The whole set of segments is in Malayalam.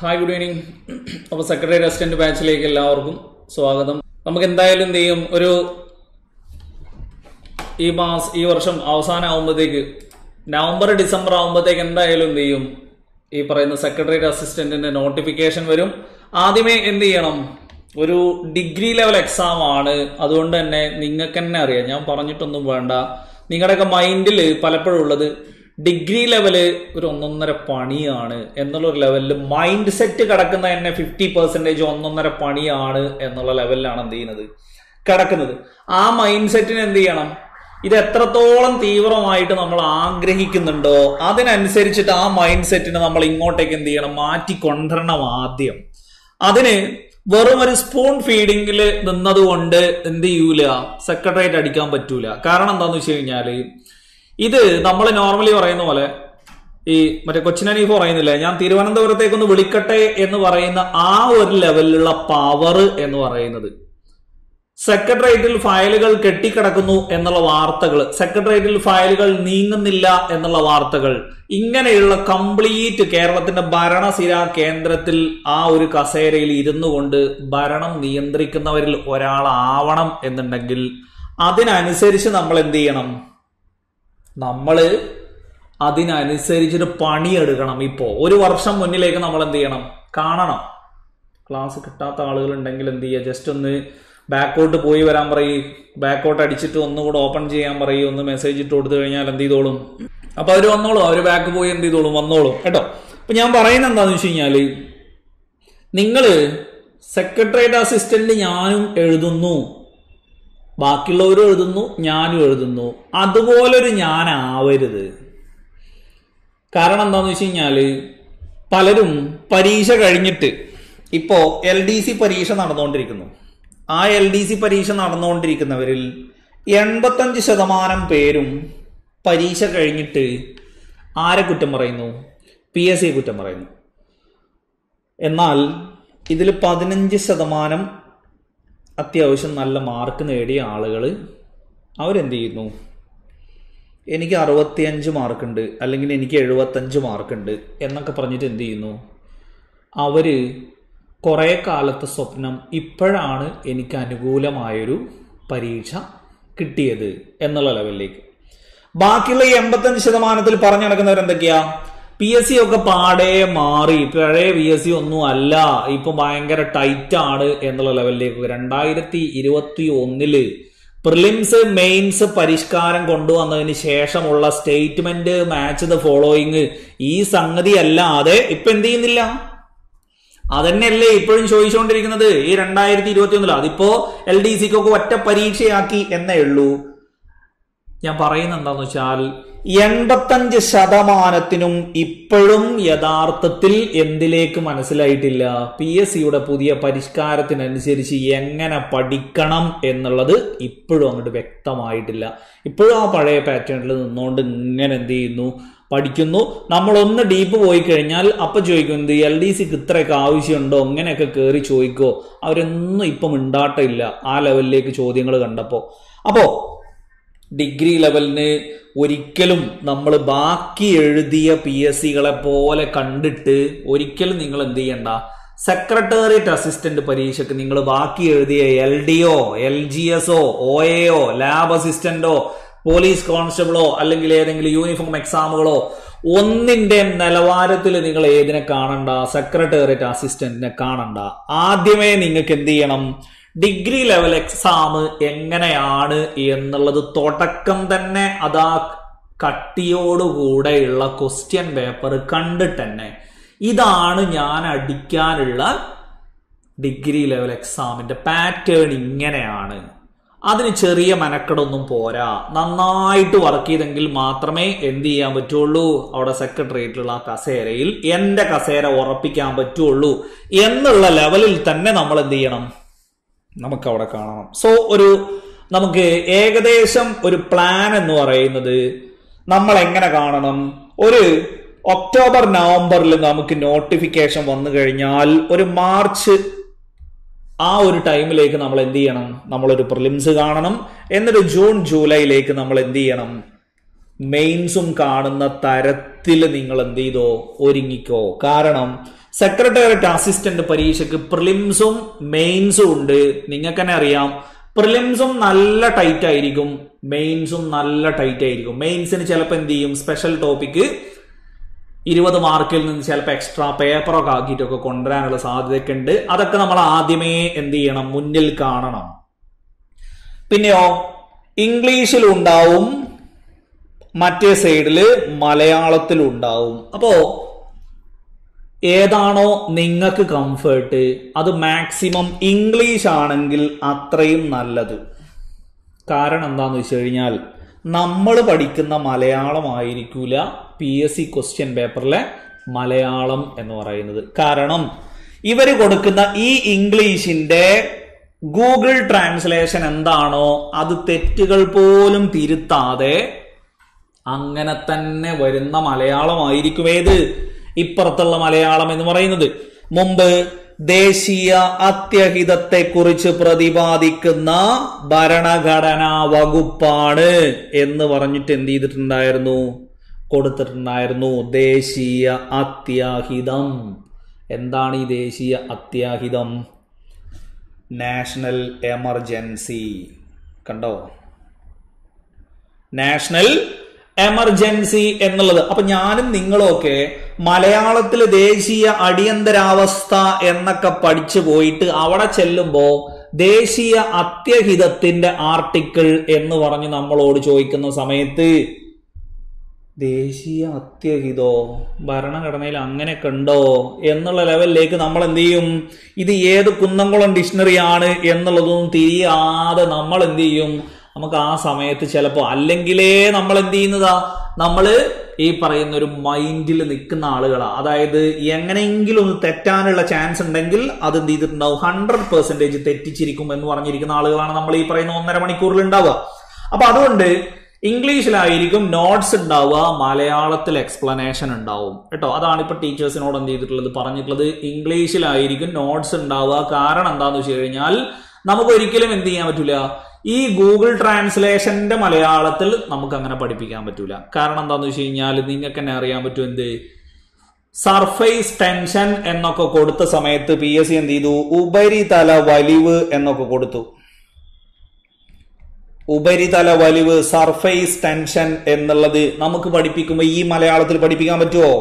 ഹായ് ഗുഡ് ഈവനിങ് അപ്പോൾ സെക്രട്ടറി അസിസ്റ്റന്റ് ബാച്ചിലേക്ക് എല്ലാവർക്കും സ്വാഗതം. നമുക്ക് എന്തായാലും എന്ത് ചെയ്യും? ഒരു ഈ മാസം ഈ വർഷം അവസാനം ആകുമ്പോഴത്തേക്ക് നവംബർ ഡിസംബർ ആകുമ്പോഴത്തേക്ക് എന്തായാലും എന്ത് ചെയ്യും? ഈ പറയുന്ന സെക്രട്ടറി അസിസ്റ്റന്റിന്റെ നോട്ടിഫിക്കേഷൻ വരും. ആദ്യമേ എന്ത് ചെയ്യണം? ഒരു ഡിഗ്രി ലെവൽ എക്സാം ആണ്. അതുകൊണ്ട് തന്നെ നിങ്ങൾക്ക് തന്നെ അറിയാം. ഞാൻ പറഞ്ഞിട്ടൊന്നും വേണ്ട. നിങ്ങളുടെയൊക്കെ മൈൻഡിൽ പലപ്പോഴും ഉള്ളത് ഡിഗ്രി ലെവൽ ഒരു ഒന്നൊന്നര പണിയാണ് എന്നുള്ള ഒരു ലെവലിൽ മൈൻഡ് സെറ്റ് കിടക്കുന്ന തന്നെ ഫിഫ്റ്റി പെർസെന്റേജ് ഒന്നൊന്നര പണിയാണ് എന്നുള്ള ലെവലിലാണ് എന്ത് ചെയ്യുന്നത്? കിടക്കുന്നത്. ആ മൈൻഡ് സെറ്റിന് എന്ത് ചെയ്യണം? ഇത് എത്രത്തോളം തീവ്രമായിട്ട് നമ്മൾ ആഗ്രഹിക്കുന്നുണ്ടോ അതിനനുസരിച്ചിട്ട് ആ മൈൻഡ് സെറ്റിനെ നമ്മൾ ഇങ്ങോട്ടേക്ക് എന്ത് ചെയ്യണം? മാറ്റി കൊണ്ടുവരണം ആദ്യം. അതിന് വെറും ഒരു സ്പൂൺ ഫീഡിങ്ങിൽ നിന്നതുകൊണ്ട് എന്ത് ചെയ്യൂല? സെക്രട്ടറിയേറ്റ് അടിക്കാൻ പറ്റൂല. കാരണം എന്താന്ന് വെച്ച് കഴിഞ്ഞാൽ ഇത് നമ്മൾ നോർമലി പറയുന്ന പോലെ ഈ മറ്റേ കൊച്ചിനീഫ് പറയുന്നില്ലേ ഞാൻ തിരുവനന്തപുരത്തേക്കൊന്ന് വിളിക്കട്ടെ എന്ന് പറയുന്ന ആ ഒരു ലെവലിലുള്ള പവർ എന്ന് പറയുന്നത്. സെക്രട്ടേറിയറ്റിൽ ഫയലുകൾ കെട്ടിക്കിടക്കുന്നു എന്നുള്ള വാർത്തകൾ സെക്രട്ടേറിയറ്റിൽ ഫയലുകൾ നീങ്ങുന്നില്ല എന്നുള്ള വാർത്തകൾ ഇങ്ങനെയുള്ള കംപ്ലീറ്റ് കേരളത്തിന്റെ ഭരണസിര കേന്ദ്രത്തിൽ ആ ഒരു കസേരയിൽ ഇരുന്നു കൊണ്ട് ഭരണം നിയന്ത്രിക്കുന്നവരിൽ ഒരാളാവണം എന്നുണ്ടെങ്കിൽ അതിനനുസരിച്ച് നമ്മൾ എന്ത് ചെയ്യണം? നമ്മൾ അതിനനുസരിച്ചിട്ട് പണിയെടുക്കണം ഇപ്പോ. ഒരു വർഷം മുന്നിലേക്ക് നമ്മൾ എന്ത് ചെയ്യണം? കാണണം. ക്ലാസ് കിട്ടാത്ത ആളുകൾ ഉണ്ടെങ്കിൽ എന്ത് ചെയ്യുക? ജസ്റ്റ് ഒന്ന് ബാക്കോട്ട് പോയി വരാൻ പറയും. ബാക്കോട്ട് അടിച്ചിട്ട് ഒന്നുകൂടെ ഓപ്പൺ ചെയ്യാൻ പറയും. ഒന്ന് മെസ്സേജ് ഇട്ട് കൊടുത്തു കഴിഞ്ഞാൽ എന്ത് ചെയ്തോളും? അപ്പൊ അവർ വന്നോളും. അവർ ബാക്ക് പോയി എന്ത് ചെയ്തോളും? വന്നോളും. കേട്ടോ? അപ്പൊ ഞാൻ പറയുന്നത് എന്താന്ന് വെച്ച് കഴിഞ്ഞാൽ നിങ്ങൾ സെക്രട്ടേറിയറ്റ് അസിസ്റ്റന്റ് ഞാനും എഴുതുന്നു. ബാക്കിയുള്ളവരും എഴുതുന്നു ഞാനും എഴുതുന്നു. അതുപോലൊരു ഞാനാവരുത്. കാരണം എന്താണെന്ന് വെച്ച് കഴിഞ്ഞാൽ പലരും പരീക്ഷ കഴിഞ്ഞിട്ട് ഇപ്പോൾ എൽ ഡി സി പരീക്ഷ നടന്നുകൊണ്ടിരിക്കുന്നു ആ എൽ ഡി സി പരീക്ഷ നടന്നുകൊണ്ടിരിക്കുന്നവരിൽ എൺപത്തഞ്ച് ശതമാനം പേരും പരീക്ഷ കഴിഞ്ഞിട്ട് ആരെ കുറ്റം പറയുന്നു? പി എസ് സി കുറ്റം പറയുന്നു. എന്നാൽ ഇതിൽ പതിനഞ്ച് ശതമാനം അത്യാവശ്യം നല്ല മാർക്ക് നേടിയ ആളുകൾ അവരെന്ത് ചെയ്യുന്നു എനിക്ക് അറുപത്തിയഞ്ച് മാർക്കുണ്ട് അല്ലെങ്കിൽ എനിക്ക് എഴുപത്തഞ്ച് മാർക്കുണ്ട് എന്നൊക്കെ പറഞ്ഞിട്ട് എന്ത് ചെയ്യുന്നു അവർ കുറേ കാലത്തെ സ്വപ്നം ഇപ്പോഴാണ് എനിക്ക് അനുകൂലമായൊരു പരീക്ഷ കിട്ടിയത് എന്നുള്ള ലെവലിലേക്ക്. ബാക്കിയുള്ള ഈ എൺപത്തഞ്ച് ശതമാനത്തിൽ പറഞ്ഞു നടക്കുന്നവർ എന്തൊക്കെയാ പി എസ് സി ഒക്കെ പാടെ മാറി. പഴയ പി എസ് സി ഒന്നും അല്ല. ഇപ്പൊ ഭയങ്കര ടൈറ്റ് ആണ് എന്നുള്ള ലെവലിലേക്ക് രണ്ടായിരത്തി ഇരുപത്തി ഒന്നിൽ പ്രിലിംസ് മെയിൻസ് പരിഷ്കാരം കൊണ്ടുവന്നതിന് ശേഷമുള്ള സ്റ്റേറ്റ്മെന്റ് മാച്ച് ദ ഫോളോയിങ് ഈ സംഗതി അല്ലാതെ ഇപ്പൊ എന്ത് ചെയ്യുന്നില്ല? അതന്നെയല്ലേ ഇപ്പോഴും ചോദിച്ചുകൊണ്ടിരിക്കുന്നത്. ഈ രണ്ടായിരത്തി ഇരുപത്തി ഒന്നിൽ അതിപ്പോ എൽ ഡി സിക്കൊക്കെ ഒറ്റ പരീക്ഷയാക്കി എന്നേ ഉള്ളൂ. ഞാൻ പറയുന്ന എന്താന്ന് വെച്ചാൽ എൺപത്തഞ്ച് ശതമാനത്തിനും ഇപ്പോഴും യഥാർത്ഥത്തിൽ എന്തിലേക്ക് മനസ്സിലായിട്ടില്ല? പി എസ് സിയുടെ പുതിയ പരിഷ്കാരത്തിനനുസരിച്ച് എങ്ങനെ പഠിക്കണം എന്നുള്ളത് ഇപ്പോഴും അങ്ങോട്ട് വ്യക്തമായിട്ടില്ല. ഇപ്പോഴും ആ പഴയ പാറ്റേണിൽ നിന്നുകൊണ്ട് ഇങ്ങനെ എന്ത് ചെയ്യുന്നു? പഠിക്കുന്നു. നമ്മളൊന്ന് ഡീപ്പ് പോയി കഴിഞ്ഞാൽ അപ്പൊ ചോദിക്കുന്നത് എൽ ഡി സിക്ക് ഇത്രയൊക്കെ ആവശ്യമുണ്ടോ? അങ്ങനെയൊക്കെ കയറി ചോദിക്കോ? അവരൊന്നും ഇപ്പം ഉണ്ടാട്ടില്ല ആ ലെവലിലേക്ക് ചോദ്യങ്ങൾ കണ്ടപ്പോൾ. അപ്പോ ഡിഗ്രി ലെവലിന് ഒരിക്കലും നമ്മൾ ബാക്കി എഴുതിയ പി എസ് സികളെ പോലെ കണ്ടിട്ട് ഒരിക്കലും നിങ്ങൾ എന്ത് ചെയ്യണ്ട. സെക്രട്ടേറിയറ്റ് അസിസ്റ്റന്റ് പരീക്ഷയ്ക്ക് നിങ്ങൾ ബാക്കി എഴുതിയ എൽ ഡിഒ എൽ ജി എസോ ഒ എയോ ലാബ് അസിസ്റ്റന്റോ പോലീസ് കോൺസ്റ്റബിളോ അല്ലെങ്കിൽ ഏതെങ്കിലും യൂണിഫോം എക്സാമുകളോ ഒന്നിന്റെ നിലവാരത്തിൽ നിങ്ങൾ ഏതിനെ കാണണ്ട? സെക്രട്ടേറിയറ്റ് അസിസ്റ്റന്റിനെ കാണണ്ട. ആദ്യമേ നിങ്ങൾക്ക് എന്ത് ചെയ്യണം? ഡിഗ്രി ലെവൽ എക്സാം എങ്ങനെയാണ് എന്നുള്ളത് തുടക്കം തന്നെ അതാ കട്ടിയോടുകൂടെയുള്ള ക്വസ്റ്റ്യൻ പേപ്പർ കണ്ടിട്ട് തന്നെ. ഇതാണ് ഞാൻ അടിക്കാനുള്ള ഡിഗ്രി ലെവൽ എക്സാമിന്റെ പാറ്റേൺ ഇങ്ങനെയാണ്. അതിന് ചെറിയ മെനക്കെടൊന്നും പോരാ. നന്നായിട്ട് വർക്ക് ചെയ്തെങ്കിൽ മാത്രമേ എന്ത് ചെയ്യാൻ പറ്റുള്ളൂ? അവിടെ സെക്രട്ടേറിയറ്റിലുള്ള ആ കസേരയിൽ എന്റെ കസേര ഉറപ്പിക്കാൻ പറ്റുള്ളൂ. എന്നുള്ള ലെവലിൽ തന്നെ നമ്മൾ എന്ത് ചെയ്യണം? നമുക്ക് അവിടെ കാണണം. സോ ഒരു നമുക്ക് ഏകദേശം ഒരു പ്ലാൻ എന്ന് പറയുന്നത് നമ്മൾ എങ്ങനെ കാണണം? ഒരു ഒക്ടോബർ നവംബറിൽ നമുക്ക് നോട്ടിഫിക്കേഷൻ വന്നു കഴിഞ്ഞാൽ ഒരു മാർച്ച് ആ ഒരു ടൈമിലേക്ക് നമ്മൾ എന്ത് ചെയ്യണം? നമ്മളൊരു പ്രിലിംസ് കാണണം. എന്നിട്ട് ജൂൺ ജൂലൈയിലേക്ക് നമ്മൾ എന്ത് ചെയ്യണം? മെയിൻസും കാണുന്ന തരത്തിൽ നിങ്ങൾ എന്ത് ചെയ്തോ? ഒരുങ്ങിക്കോ. കാരണം സെക്രട്ടേറിയറ്റ് അസിസ്റ്റന്റ് പരീക്ഷയ്ക്ക് പ്രിലിംസും മെയിൻസും ഉണ്ട്. നിങ്ങൾക്ക് തന്നെ അറിയാം പ്രിലിംസും നല്ല ടൈറ്റ് ആയിരിക്കും. മെയിൻസും നല്ല ടൈറ്റ് ആയിരിക്കും. മെയിൻസിന് ചിലപ്പോൾ എന്ത് ചെയ്യും? സ്പെഷ്യൽ ടോപ്പിക്ക് ഇരുപത് മാർക്കിൽ നിന്ന് ചിലപ്പോൾ എക്സ്ട്രാ പേപ്പറൊക്കെ ആക്കിയിട്ടൊക്കെ കൊണ്ടുവരാനുള്ള സാധ്യതയൊക്കെ ഉണ്ട്. അതൊക്കെ നമ്മൾ ആദ്യമേ എന്ത് ചെയ്യണം? മുന്നിൽ കാണണം. പിന്നെയോ ഇംഗ്ലീഷിൽ ഉണ്ടാവും മറ്റേ സൈഡിൽ മലയാളത്തിലുണ്ടാവും. അപ്പോ ഏതാണോ നിങ്ങൾക്ക് കംഫേർട്ട് അത് മാക്സിമം ഇംഗ്ലീഷ് ആണെങ്കിൽ അത്രയും നല്ലത്. കാരണം എന്താന്ന് വെച്ച് കഴിഞ്ഞാൽ നമ്മൾ പഠിക്കുന്ന മലയാളമായിരിക്കില്ല പി എസ് സി ക്വസ്റ്റ്യൻ പേപ്പറിലെ മലയാളം എന്ന് പറയുന്നത്. കാരണം ഇവർ കൊടുക്കുന്ന ഈ ഇംഗ്ലീഷിന്റെ ഗൂഗിൾ ട്രാൻസ്ലേഷൻ എന്താണോ അത് തെറ്റുകൾ പോലും തിരുത്താതെ അങ്ങനെ തന്നെ വരുന്ന മലയാളമായിരിക്കും. ഏത്? ഇപ്പുറത്തുള്ള മലയാളം എന്ന് പറയുന്നത്. മുമ്പ് ദേശീയ അത്യഹിതത്തെ കുറിച്ച് പ്രതിപാദിക്കുന്ന ഭരണഘടനാ വകുപ്പാണ് എന്ന് പറഞ്ഞിട്ട് എന്ത് ചെയ്തിട്ടുണ്ടായിരുന്നു? കൊടുത്തിട്ടുണ്ടായിരുന്നു. ദേശീയ അത്യാഹിതം. എന്താണ് ഈ ദേശീയ അത്യാഹിതം? National emergency. കണ്ടോ? നാഷണൽ എമർജൻസി എന്നുള്ളത്. അപ്പൊ ഞാനും നിങ്ങളൊക്കെ മലയാളത്തിൽ ദേശീയ അടിയന്തരാവസ്ഥ എന്നൊക്കെ പഠിച്ചു പോയിട്ട് അവിടെ ചെല്ലുമ്പോൾ ദേശീയ അത്യഹിതത്തിന്റെ ആർട്ടിക്കിൾ എന്ന് പറഞ്ഞ് നമ്മളോട് ചോദിക്കുന്ന സമയത്ത് ദേശീയ അത്യഹിതോ? ഭരണഘടനയിൽ അങ്ങനെയൊക്കെ ഉണ്ടോ? എന്നുള്ള ലെവലിലേക്ക് നമ്മൾ എന്ത് ചെയ്യും? ഇത് ഏത് കുന്നംകുളം ഡിക്ഷണറി ആണ് എന്നുള്ളതൊന്നും തിരിയാതെ നമ്മൾ എന്ത് ചെയ്യും? നമുക്ക് ആ സമയത്ത് ചിലപ്പോൾ അല്ലെങ്കിലേ നമ്മൾ എന്ത് ചെയ്യുന്നതാ? നമ്മൾ ഈ പറയുന്ന ഒരു മൈൻഡിൽ നിൽക്കുന്ന ആളുകളാണ് അതായത് എങ്ങനെയെങ്കിലും ഒന്ന് തെറ്റാനുള്ള ചാൻസ് ഉണ്ടെങ്കിൽ അത് എന്ത് ചെയ്തിട്ടുണ്ടാവും? ഹൺഡ്രഡ് പെർസെന്റേജ് തെറ്റിച്ചിരിക്കും എന്ന് പറഞ്ഞിരിക്കുന്ന ആളുകളാണ് നമ്മൾ ഈ പറയുന്ന ഒന്നര മണിക്കൂറിൽ ഉണ്ടാവുക. അപ്പൊ അതുകൊണ്ട് ഇംഗ്ലീഷിലായിരിക്കും നോട്ട്സ് ഉണ്ടാവുക മലയാളത്തിൽ എക്സ്പ്ലനേഷൻ ഉണ്ടാവും. കേട്ടോ? അതാണ് ഇപ്പൊ ടീച്ചേഴ്സിനോട് എന്ത് ചെയ്തിട്ടുള്ളത് പറഞ്ഞിട്ടുള്ളത്. ഇംഗ്ലീഷിലായിരിക്കും നോട്ട്സ് ഉണ്ടാവുക. കാരണം എന്താന്ന് വെച്ച് കഴിഞ്ഞാൽ നമുക്ക് ഒരിക്കലും എന്ത് ചെയ്യാൻ പറ്റൂല? ഈ ഗൂഗിൾ ട്രാൻസ്ലേഷന്റെ മലയാളത്തിൽ നമുക്ക് അങ്ങനെ പഠിപ്പിക്കാൻ പറ്റൂല. കാരണം എന്താന്ന് വെച്ച് കഴിഞ്ഞാൽ നിങ്ങൾക്ക് തന്നെ അറിയാൻ പറ്റും എന്ത്? സർഫേസ് ടെൻഷൻ എന്നൊക്കെ കൊടുത്ത സമയത്ത് പി എസ് സി എന്ത് ചെയ്തു? ഉപരിതല വലിവ് എന്നൊക്കെ കൊടുത്തു. ഉപരിതല വലിവ് സർഫേസ് ടെൻഷൻ എന്നുള്ളത് നമുക്ക് പഠിപ്പിക്കുമ്പോൾ ഈ മലയാളത്തിൽ പഠിപ്പിക്കാൻ പറ്റുമോ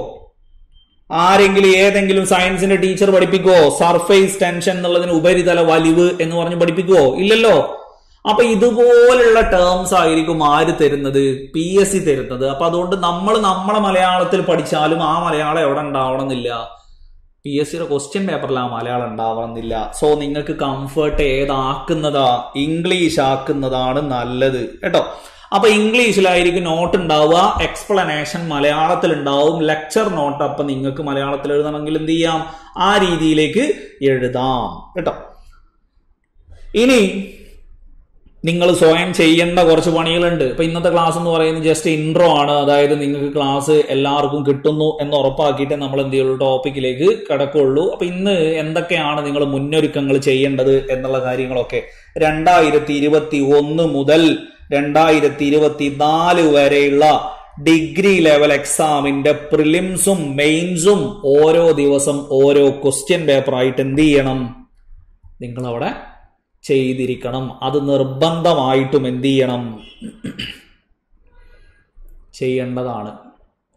ആരെങ്കിലും ഏതെങ്കിലും സയൻസിന്റെ ടീച്ചർ പഠിപ്പിക്കുവോ? സർഫേസ് ടെൻഷൻ എന്നുള്ളതിന് ഉപരിതല വലിവ് എന്ന് പറഞ്ഞ് പഠിപ്പിക്കുവോ? ഇല്ലല്ലോ. അപ്പൊ ഇതുപോലുള്ള ടേംസ് ആയിരിക്കും ആര് തരുന്നത്? പി എസ് സി തരുന്നത്. അപ്പൊ അതുകൊണ്ട് നമ്മൾ നമ്മളെ മലയാളത്തിൽ പഠിച്ചാലും ആ മലയാളം എവിടെ ഉണ്ടാവണമെന്നില്ല. പി എസ് സിയുടെ ക്വസ്റ്റ്യൻ പേപ്പറിൽ ആ മലയാളം ഉണ്ടാവണമെന്നില്ല. സോ നിങ്ങൾക്ക് കംഫർട്ട് ഏതാക്കുന്നതാ? ഇംഗ്ലീഷ് ആക്കുന്നതാണ് നല്ലത്. കേട്ടോ? അപ്പൊ ഇംഗ്ലീഷിലായിരിക്കും നോട്ട് ഉണ്ടാവുക എക്സ്പ്ലനേഷൻ മലയാളത്തിൽ ഉണ്ടാവും ലെക്ചർ നോട്ട് അപ്പൊ നിങ്ങൾക്ക് മലയാളത്തിൽ എഴുതണമെങ്കിൽ എന്ത് ചെയ്യാം? ആ രീതിയിലേക്ക് എഴുതാം കേട്ടോ. ഇനി നിങ്ങൾ സ്വയം ചെയ്യേണ്ട കുറച്ച് പണികളുണ്ട്. ഇപ്പൊ ഇന്നത്തെ ക്ലാസ് എന്ന് പറയുന്നത് ജസ്റ്റ് ഇൻട്രോ ആണ്. അതായത് നിങ്ങൾക്ക് ക്ലാസ് എല്ലാവർക്കും കിട്ടുന്നു എന്ന് ഉറപ്പാക്കിയിട്ട് നമ്മൾ എന്ത് ചെയ്യുള്ളൂ? ടോപ്പിക്കിലേക്ക് കിടക്കുള്ളൂ. അപ്പൊ ഇന്ന് എന്തൊക്കെയാണ് നിങ്ങൾ മുന്നൊരുക്കങ്ങൾ ചെയ്യേണ്ടത് എന്നുള്ള കാര്യങ്ങളൊക്കെ. രണ്ടായിരത്തി ഇരുപത്തി ഒന്ന് മുതൽ രണ്ടായിരത്തി ഇരുപത്തി നാല് വരെയുള്ള ഡിഗ്രി ലെവൽ എക്സാമിന്റെ പ്രിലിംസും മെയിൻസും ഓരോ ദിവസം ഓരോ ക്വസ്റ്റ്യൻ പേപ്പറായിട്ട് എന്ത് ചെയ്യണം? നിങ്ങളവിടെ ചെയ്തിരിക്കണം. അത് നിർബന്ധമായിട്ടും എന്ത് ചെയ്യണം? ചെയ്യേണ്ടതാണ്.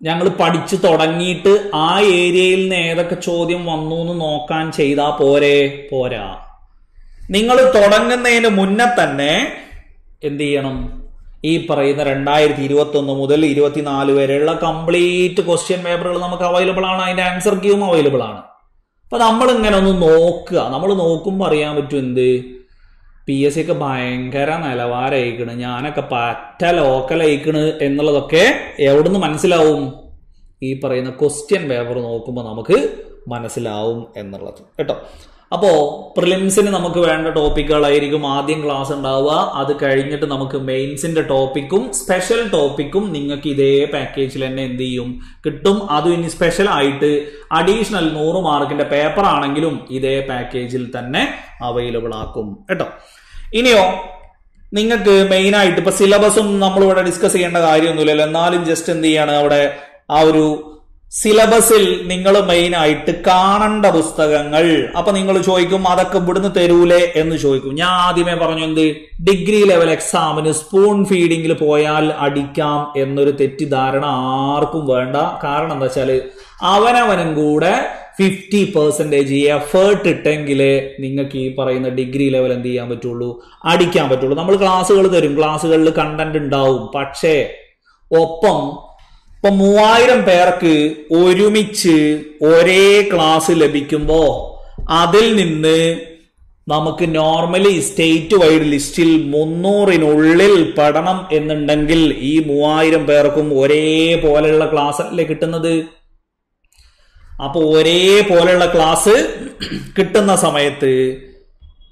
ഞങ്ങൾ പഠിച്ചു തുടങ്ങിയിട്ട് ആ ഏരിയയിൽ നിന്ന് ഏതൊക്കെ ചോദ്യം വന്നു എന്ന് നോക്കാൻ ചെയ്താൽ പോരെ? പോരാ. നിങ്ങൾ തുടങ്ങുന്നതിന് മുന്നേ തന്നെ എന്ത് ചെയ്യണം ഈ പറയുന്ന രണ്ടായിരത്തി ഇരുപത്തി ഒന്ന് മുതൽ ഇരുപത്തിനാല് വരെയുള്ള കംപ്ലീറ്റ് ക്വസ്റ്റ്യൻ പേപ്പറുകൾ നമുക്ക് അവൈലബിൾ ആണ്. അതിന്റെ ആൻസർ ക്യൂവും അവൈലബിൾ ആണ്. അപ്പൊ നമ്മൾ ഇങ്ങനെ ഒന്ന് നോക്കുക. നമ്മൾ നോക്കുമ്പോൾ അറിയാൻ പറ്റും എന്ത്? പി എസ് സി ഒക്കെ ഭയങ്കര നിലവാരമായിക്കണ് ഞാനൊക്കെ പറ്റ ലോക്കലായിക്കണ് എന്നുള്ളതൊക്കെ എവിടുന്ന് മനസ്സിലാവും? ഈ പറയുന്ന ക്വസ്റ്റ്യൻ പേപ്പർ നോക്കുമ്പോൾ നമുക്ക് മനസ്സിലാവും എന്നുള്ളത്. കേട്ടോ? അപ്പോ പ്രിലിംസിന് നമുക്ക് വേണ്ട ടോപ്പിക്കുകളായിരിക്കും ആദ്യം ക്ലാസ് ഉണ്ടാവുക. അത് കഴിഞ്ഞിട്ട് നമുക്ക് മെയിൻസിന്റെ ടോപ്പിക്കും സ്പെഷ്യൽ ടോപ്പിക്കും നിങ്ങൾക്ക് ഇതേ പാക്കേജിൽ തന്നെ എന്ത് ചെയ്യും? കിട്ടും. അതും ഇനി സ്പെഷ്യൽ ആയിട്ട് അഡീഷണൽ നൂറ് മാർക്കിന്റെ പേപ്പർ ആണെങ്കിലും ഇതേ പാക്കേജിൽ തന്നെ അവൈലബിൾ ആക്കും. കേട്ടോ? ഇനിയോ നിങ്ങൾക്ക് മെയിൻ ആയിട്ട് ഇപ്പൊ സിലബസും നമ്മളിവിടെ ഡിസ്കസ് ചെയ്യേണ്ട കാര്യമൊന്നുമില്ലല്ലോ. എന്നാലും ജസ്റ്റ് എന്ത് ചെയ്യാണ് അവിടെ ആ ഒരു സിലബസിൽ നിങ്ങൾ മെയിനായിട്ട് കാണേണ്ട പുസ്തകങ്ങൾ. അപ്പൊ നിങ്ങൾ ചോദിക്കും അതൊക്കെ ഇവിടുന്ന് തരൂലേ? എന്ന് ചോദിക്കും. ഞാൻ ആദ്യമേ പറഞ്ഞു എന്ത്? ഡിഗ്രി ലെവൽ എക്സാമിന് സ്പൂൺ ഫീഡിങ്ങിൽ പോയാൽ അടിക്കാം എന്നൊരു തെറ്റിദ്ധാരണ ആർക്കും വേണ്ട. കാരണം എന്താ വെച്ചാൽ അവനവനും കൂടെ ഫിഫ്റ്റി പെർസെന്റേജ് എഫേർട്ട് ഇട്ടെങ്കിലേ നിങ്ങൾക്ക് ഈ പറയുന്ന ഡിഗ്രി ലെവൽ എന്ത് ചെയ്യാൻ പറ്റുള്ളൂ? അടിക്കാൻ പറ്റുള്ളൂ. നമ്മൾ ക്ലാസ്സുകൾ തരും. ക്ലാസ്സുകളിൽ കണ്ടന്റ് ഉണ്ടാവും. പക്ഷേ ഒപ്പം ഇപ്പൊ മൂവായിരം പേർക്ക് ഒരുമിച്ച് ഒരേ ക്ലാസ് ലഭിക്കുമ്പോൾ അതിൽ നിന്ന് നമുക്ക് നോർമലി സ്റ്റേറ്റ് വൈഡ് ലിസ്റ്റിൽ മുന്നൂറിനുള്ളിൽ പെടണം എന്നുണ്ടെങ്കിൽ ഈ മൂവായിരം പേർക്കും ഒരേപോലെയുള്ള ക്ലാസ് അല്ലേ കിട്ടുന്നത്? അപ്പൊ ഒരേപോലെയുള്ള ക്ലാസ് കിട്ടുന്ന സമയത്ത്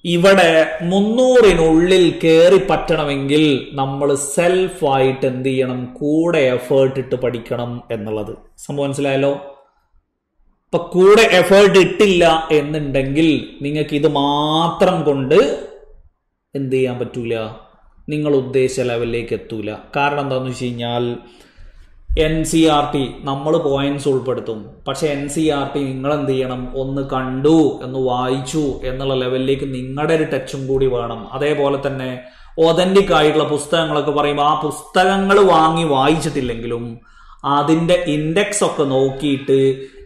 ഇവിടെ മുന്നൂറിനുള്ളിൽ കയറി പറ്റണമെങ്കിൽ നമ്മൾ സെൽഫായിട്ട് എന്ത് ചെയ്യണം? കൂടെ എഫേർട്ട് ഇട്ട് പഠിക്കണം എന്നുള്ളത്. സംഭവം മനസ്സിലായല്ലോ? ഇപ്പൊ കൂടെ എഫേർട്ട് ഇട്ടില്ല എന്നുണ്ടെങ്കിൽ നിങ്ങൾക്ക് ഇത് മാത്രം കൊണ്ട് എന്ത് ചെയ്യാൻ പറ്റൂല? നിങ്ങൾ ഉദ്ദേശ ലെവലിലേക്ക് എത്തൂല. കാരണം എന്താണെന്ന് വെച്ച് കഴിഞ്ഞാൽ എൻ സി ആർ ടി നമ്മൾ പോയിന്റ്സ് ഉൾപ്പെടുത്തും. പക്ഷെ എൻ സി ആർ ടി നിങ്ങൾ എന്ത് ചെയ്യണം ഒന്ന് കണ്ടു എന്ന് വായിച്ചു എന്നുള്ള ലെവലിലേക്ക് നിങ്ങളുടെ ഒരു ടച്ചും കൂടി വേണം. അതേപോലെ തന്നെ ഒതന്റിക് ആയിട്ടുള്ള പുസ്തകങ്ങളൊക്കെ പറയുമ്പോൾ ആ പുസ്തകങ്ങൾ വാങ്ങി വായിച്ചിട്ടില്ലെങ്കിലും അതിന്റെ ഇൻഡെക്സ് ഒക്കെ നോക്കിയിട്ട്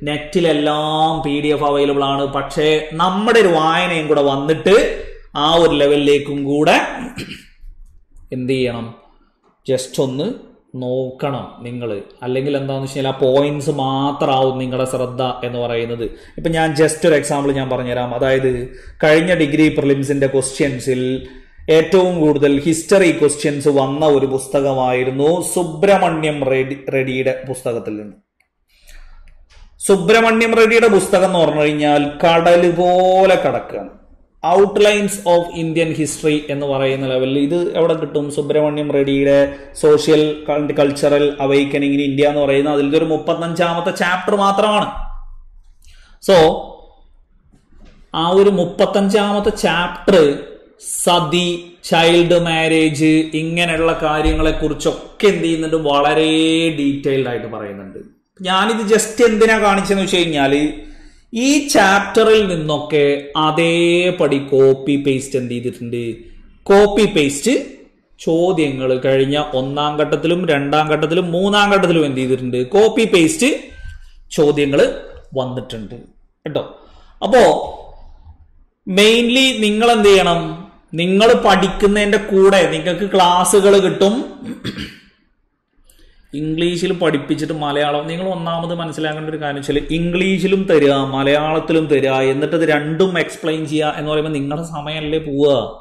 നെറ്റിലെല്ലാം പി ഡി എഫ് അവൈലബിൾ ആണ്. പക്ഷേ നമ്മുടെ ഒരു വായനയും കൂടെ വന്നിട്ട് ആ ഒരു ലെവലിലേക്കും കൂടെ എന്ത് ചെയ്യണം ജസ്റ്റ് ഒന്ന് നോക്കണം നിങ്ങൾ അല്ലെങ്കിൽ എന്താണെന്ന് വെച്ച് കഴിഞ്ഞാൽ ആ പോയിന്റ്സ് മാത്രമാവും നിങ്ങളുടെ ശ്രദ്ധ എന്ന് പറയുന്നത്. ഇപ്പം ഞാൻ ജസ്റ്റ് ഒരു എക്സാമ്പിൾ ഞാൻ പറഞ്ഞുതരാം. അതായത് കഴിഞ്ഞ ഡിഗ്രി പ്രിലിംസിന്റെ ക്വസ്റ്റ്യൻസിൽ ഏറ്റവും കൂടുതൽ ഹിസ്റ്ററി ക്വസ്റ്റ്യൻസ് വന്ന ഒരു പുസ്തകമായിരുന്നു സുബ്രഹ്മണ്യം റെഡി റെഡിയുടെ പുസ്തകത്തിൽ നിന്ന്. സുബ്രഹ്മണ്യം റെഡിയുടെ പുസ്തകം എന്ന് പറഞ്ഞു കഴിഞ്ഞാൽ കടൽ പോലെ കിടക്കുകയാണ് ഔട്ട്ലൈൻസ് ഓഫ് ഇന്ത്യൻ ഹിസ്റ്ററി എന്ന് പറയുന്ന ലെവലിൽ ഇത് എവിടെ കിട്ടും? Subrahmanyam റെഡ്ഡിയുടെ social cultural awakening in India എന്ന് പറയുന്ന അതിലത്തെ ഒരു മുപ്പത്തഞ്ചാമത്തെ ചാപ്റ്റർ മാത്രമാണ്. സോ ആ ഒരു മുപ്പത്തഞ്ചാമത്തെ ചാപ്റ്റർ സതി ചൈൽഡ് മാരേജ് ഇങ്ങനെയുള്ള കാര്യങ്ങളെ കുറിച്ചൊക്കെ എന്ത് ചെയ്യുന്നുണ്ട്? വളരെ ഡീറ്റെയിൽഡ് ആയിട്ട് പറയുന്നുണ്ട്. ഞാനിത് ജസ്റ്റ് എന്തിനാ കാണിച്ചെന്ന് വെച്ച് കഴിഞ്ഞാൽ ഈ ചാപ്റ്ററിൽ നിന്നൊക്കെ അതേപടി കോപ്പി പേസ്റ്റ് എന്ത് ചെയ്തിട്ടുണ്ട്? കോപ്പി പേസ്റ്റ് ചോദ്യങ്ങൾ കഴിഞ്ഞ ഒന്നാം ഘട്ടത്തിലും രണ്ടാം ഘട്ടത്തിലും മൂന്നാം ഘട്ടത്തിലും എന്ത് ചെയ്തിട്ടുണ്ട്? കോപ്പി പേസ്റ്റ് ചോദ്യങ്ങൾ വന്നിട്ടുണ്ട്. കേട്ടോ? അപ്പോ മെയിൻലി നിങ്ങൾ എന്ത് ചെയ്യണം? നിങ്ങൾ പഠിക്കുന്നതിന്റെ കൂടെ നിങ്ങൾക്ക് ക്ലാസ്സുകൾ കിട്ടും. ഇംഗ്ലീഷിൽ പഠിപ്പിച്ചിട്ട് മലയാളം നിങ്ങൾ ഒന്നാമത് മനസ്സിലാക്കേണ്ട ഒരു കാര്യം വെച്ചാൽ ഇംഗ്ലീഷിലും തരിക മലയാളത്തിലും തരിക എന്നിട്ട് രണ്ടും എക്സ്പ്ലെയിൻ ചെയ്യുക എന്ന് പറയുമ്പോൾ നിങ്ങളുടെ സമയമല്ലേ പോവുക.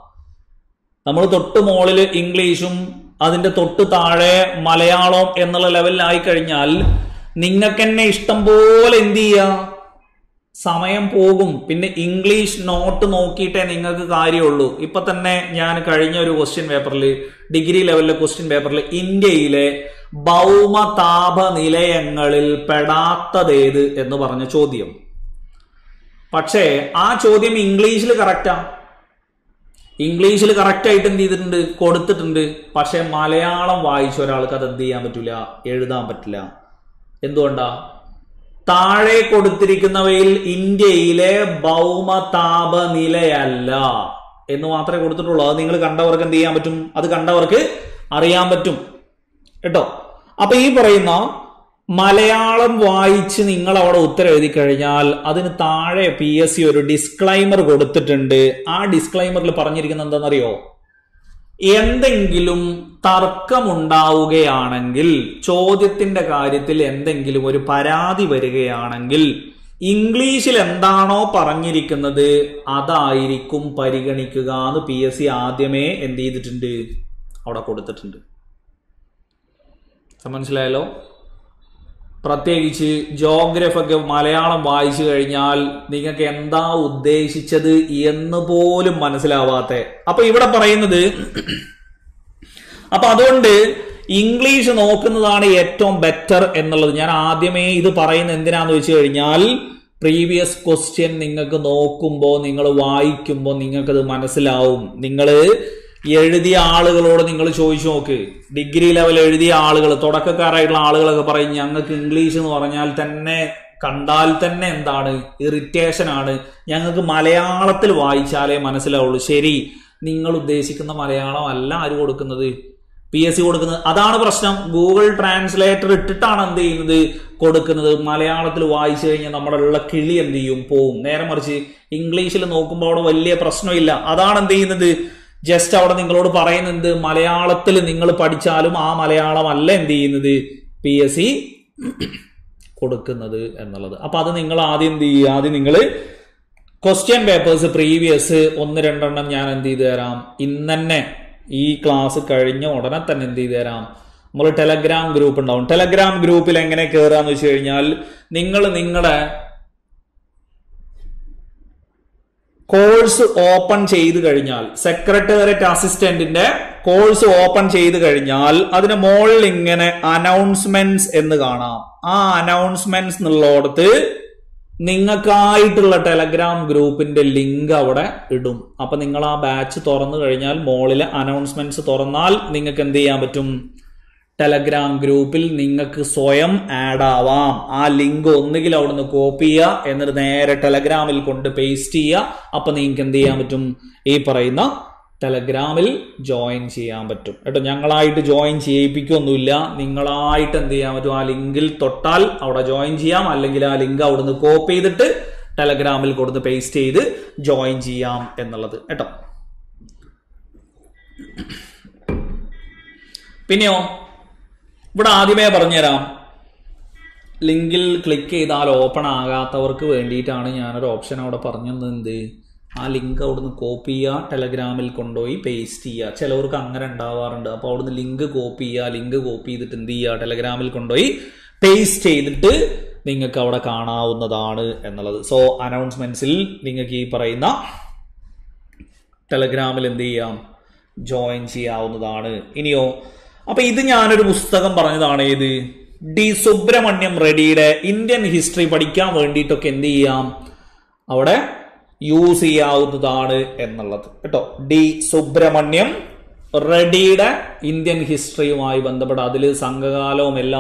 നമ്മൾ തൊട്ട് മുകളിൽ ഇംഗ്ലീഷും അതിന്റെ തൊട്ട് താഴെ മലയാളം എന്നുള്ള ലെവലിലായി കഴിഞ്ഞാൽ നിങ്ങൾക്ക് തന്നെ ഇഷ്ടം പോലെ എന്ത് ചെയ്യുക? സമയം പോകും. പിന്നെ ഇംഗ്ലീഷ് നോട്ട് നോക്കിയിട്ടേ നിങ്ങൾക്ക് കാര്യമുള്ളൂ. ഇപ്പൊ തന്നെ ഞാൻ കഴിഞ്ഞ ഒരു ക്വസ്റ്റ്യൻ പേപ്പറിൽ ഡിഗ്രി ലെവലിലെ ക്വസ്റ്റ്യൻ പേപ്പറിൽ ഇന്ത്യയിലെ ഭൗമ താപനിലയങ്ങളിൽ പെടാത്തതേത് എന്ന് പറഞ്ഞ ചോദ്യം. പക്ഷേ ആ ചോദ്യം ഇംഗ്ലീഷിൽ കറക്റ്റാ. ഇംഗ്ലീഷിൽ കറക്റ്റായിട്ട് എന്ത് ചെയ്തിട്ടുണ്ട്? കൊടുത്തിട്ടുണ്ട്. പക്ഷെ മലയാളം വായിച്ച ഒരാൾക്ക് അത് എന്ത് ചെയ്യാൻ പറ്റില്ല എഴുതാൻ പറ്റില്ല. എന്തുകൊണ്ടാ? താഴെ കൊടുത്തിരിക്കുന്നവയിൽ ഇന്ത്യയിലെ ഭൗമ താപനിലയല്ല എന്ന് മാത്രമേ കൊടുത്തിട്ടുള്ളൂ. അത് നിങ്ങൾ കണ്ടവർക്ക് എന്ത് ചെയ്യാൻ പറ്റും? അത് കണ്ടവർക്ക് അറിയാൻ പറ്റും. കേട്ടോ? അപ്പൊ ഈ പറയുന്ന മലയാളം വായിച്ച് നിങ്ങൾ അവിടെ ഉത്തരം എഴുതി കഴിഞ്ഞാൽ അതിന് താഴെ പി എസ് സി ഒരു ഡിസ്ക്ലൈമർ കൊടുത്തിട്ടുണ്ട്. ആ ഡിസ്ക്ലൈമറിൽ പറഞ്ഞിരിക്കുന്നത് എന്താണെന്നറിയോ? എന്തെങ്കിലും തർക്കമുണ്ടാവുകയാണെങ്കിൽ ചോദ്യത്തിന്റെ കാര്യത്തിൽ എന്തെങ്കിലും ഒരു പരാതി വരികയാണെങ്കിൽ ഇംഗ്ലീഷിൽ എന്താണോ പറഞ്ഞിരിക്കുന്നത് അതായിരിക്കും പരിഗണിക്കുക എന്ന് പി എസ് സി ആദ്യമേ എന്ത് ചെയ്തിട്ടുണ്ട്? അവിടെ കൊടുത്തിട്ടുണ്ട്. മനസ്സിലായല്ലോ? പ്രത്യേകിച്ച് ജോഗ്രഫൊക്കെ മലയാളം വായിച്ചു കഴിഞ്ഞാൽ നിങ്ങൾക്ക് എന്താ ഉദ്ദേശിച്ചത് എന്ന് പോലും മനസ്സിലാവാത്ത. അപ്പൊ ഇവിടെ പറയുന്നത് അപ്പൊ അതുകൊണ്ട് ഇംഗ്ലീഷ് നോക്കുന്നതാണ് ഏറ്റവും ബെറ്റർ എന്നുള്ളത്. ഞാൻ ആദ്യമേ ഇത് പറയുന്ന എന്തിനാന്ന് വെച്ച് കഴിഞ്ഞാൽ പ്രീവിയസ് ക്വസ്റ്റ്യൻ നിങ്ങൾക്ക് നോക്കുമ്പോൾ നിങ്ങൾ വായിക്കുമ്പോൾ നിങ്ങൾക്കത് മനസ്സിലാവും. നിങ്ങൾ എഴുതിയ ആളുകളോട് നിങ്ങൾ ചോദിച്ചു നോക്ക്. ഡിഗ്രി ലെവൽ എഴുതിയ ആളുകൾ തുടക്കക്കാരായിട്ടുള്ള ആളുകളൊക്കെ പറയും ഞങ്ങൾക്ക് ഇംഗ്ലീഷ് എന്ന് പറഞ്ഞാൽ തന്നെ കണ്ടാൽ തന്നെ എന്താണ്? ഇറിറ്റേഷൻ ആണ്. ഞങ്ങൾക്ക് മലയാളത്തിൽ വായിച്ചാലേ മനസ്സിലാവുള്ളൂ. ശരി നിങ്ങൾ ഉദ്ദേശിക്കുന്ന മലയാളം അല്ല ആര് കൊടുക്കുന്നത്? പി എസ് സി കൊടുക്കുന്നത്. അതാണ് പ്രശ്നം. ഗൂഗിൾ ട്രാൻസ്ലേറ്റർ ഇട്ടിട്ടാണ് എന്ത് ചെയ്യുന്നത്? കൊടുക്കുന്നത്. മലയാളത്തിൽ വായിച്ചു കഴിഞ്ഞാൽ നമ്മുടെ ഉള്ള കിളി എന്ത് ചെയ്യും? പോവും. നേരെ മറിച്ച് ഇംഗ്ലീഷിൽ നോക്കുമ്പോൾ അവിടെ വലിയ പ്രശ്നമില്ല. അതാണ് എന്ത് ചെയ്യുന്നത്? ജസ്റ്റ് അവിടെ നിങ്ങളോട് പറയുന്നത് മലയാളത്തിൽ നിങ്ങൾ പഠിച്ചാലും ആ മലയാളം അല്ല എന്ത് ചെയ്യുന്നത്? പി എസ് സി കൊടുക്കുന്നത് എന്നുള്ളത്. അപ്പൊ അത് നിങ്ങൾ ആദ്യം എന്ത് ചെയ്യുക? ആദ്യം നിങ്ങൾ ക്വസ്റ്റ്യൻ പേപ്പേഴ്സ് പ്രീവിയസ് ഒന്ന് രണ്ടെണ്ണം ഞാൻ എന്ത് ചെയ്തു തരാം. ഇന്നെ ഈ ക്ലാസ് കഴിഞ്ഞ ഉടനെ തന്നെ എന്ത് ചെയ്തു തരാം. നമ്മൾ ടെലഗ്രാം ഗ്രൂപ്പ് ഉണ്ടാവും. ടെലഗ്രാം ഗ്രൂപ്പിൽ എങ്ങനെ കയറുക എന്ന് വെച്ച് കഴിഞ്ഞാൽ നിങ്ങൾ നിങ്ങളുടെ കോഴ്സ് ഓപ്പൺ ചെയ്ത് കഴിഞ്ഞാൽ സെക്രട്ടേറിയറ്റ് അസിസ്റ്റന്റിന്റെ കോഴ്സ് ഓപ്പൺ ചെയ്ത് കഴിഞ്ഞാൽ അതിന് മുകളിൽ ഇങ്ങനെ അനൗൺസ്മെന്റ്സ് എന്ന് കാണാം. ആ അനൗൺസ്മെന്റ്സ് എന്നുള്ളടത്ത് നിങ്ങൾക്കായിട്ടുള്ള ടെലഗ്രാം ഗ്രൂപ്പിന്റെ ലിങ്ക് അവിടെ ഇടും. അപ്പൊ നിങ്ങൾ ആ ബാച്ച് തുറന്നു കഴിഞ്ഞാൽ മോളിലെ അനൗൺസ്മെന്റ്സ് തുറന്നാൽ നിങ്ങൾക്ക് എന്ത് ചെയ്യാൻ പറ്റും? ടെലഗ്രാം ഗ്രൂപ്പിൽ നിങ്ങൾക്ക് സ്വയം ആഡ് ആവാം. ആ ലിങ്ക് ഒന്നുകിൽ അവിടുന്ന് കോപ്പി ചെയ്യുക എന്നിട്ട് നേരെ ടെലഗ്രാമിൽ കൊണ്ട് പേസ്റ്റ് ചെയ്യുക. അപ്പൊ നിങ്ങൾക്ക് എന്ത് ചെയ്യാൻ പറ്റും? ഈ പറയുന്ന ടെലഗ്രാമിൽ ജോയിൻ ചെയ്യാൻ പറ്റും. കേട്ടോ ഞങ്ങളായിട്ട് ജോയിൻ ചെയ്യിപ്പിക്കൊന്നുമില്ല. നിങ്ങളായിട്ട് എന്ത് ചെയ്യാൻ പറ്റും? ആ ലിങ്കിൽ തൊട്ടാൽ അവിടെ ജോയിൻ ചെയ്യാം. അല്ലെങ്കിൽ ആ ലിങ്ക് അവിടുന്ന് കോപ്പി ചെയ്തിട്ട് ടെലഗ്രാമിൽ കൊടുത്ത് പേസ്റ്റ് ചെയ്ത് ജോയിൻ ചെയ്യാം എന്നുള്ളത്. കേട്ടോ. പിന്നെയോ? ഇവിടെ ആദ്യമേ പറഞ്ഞുതരാം. ലിങ്കിൽ ക്ലിക്ക് ചെയ്താൽ ഓപ്പൺ ആകാത്തവർക്ക് വേണ്ടിയിട്ടാണ് ഞാനൊരു ഓപ്ഷൻ അവിടെ പറഞ്ഞത് എന്ത് ആ ലിങ്ക് അവിടുന്ന് കോപ്പി ചെയ്യുക ടെലഗ്രാമിൽ കൊണ്ടുപോയി പേസ്റ്റ് ചെയ്യുക. ചിലവർക്ക് അങ്ങനെ ഉണ്ടാവാറുണ്ട്. അപ്പോൾ അവിടുന്ന് ലിങ്ക് കോപ്പി ചെയ്യുക ലിങ്ക് കോപ്പി ചെയ്തിട്ട് എന്ത് ചെയ്യുക ടെലഗ്രാമിൽ കൊണ്ടുപോയി പേസ്റ്റ് ചെയ്തിട്ട് നിങ്ങൾക്ക് അവിടെ കാണാവുന്നതാണ് എന്നുള്ളത്. സോ അനൗൺസ്മെന്റ്സിൽ നിങ്ങൾക്ക് ഈ പറയുന്ന ടെലഗ്രാമിൽ എന്ത് ചെയ്യാം? ജോയിൻ ചെയ്യാവുന്നതാണ്. ഇനിയോ അപ്പൊ ഇത് ഞാനൊരു പുസ്തകം പറഞ്ഞതാണ് ഏത്? ഡി സുബ്രഹ്മണ്യം റെഡിയുടെ ഇന്ത്യൻ ഹിസ്റ്ററി പഠിക്കാൻ വേണ്ടിയിട്ടൊക്കെ എന്ത് ചെയ്യാം? അവിടെ യൂസ് ചെയ്യാവുന്നതാണ് എന്നുള്ളത്. കേട്ടോ. ഡി സുബ്രഹ്മണ്യം റെഡ്ഡിയുടെ ഇന്ത്യൻ ഹിസ്റ്ററിയുമായി ബന്ധപ്പെട്ട് അതിൽ സംഘകാലവും എല്ലാ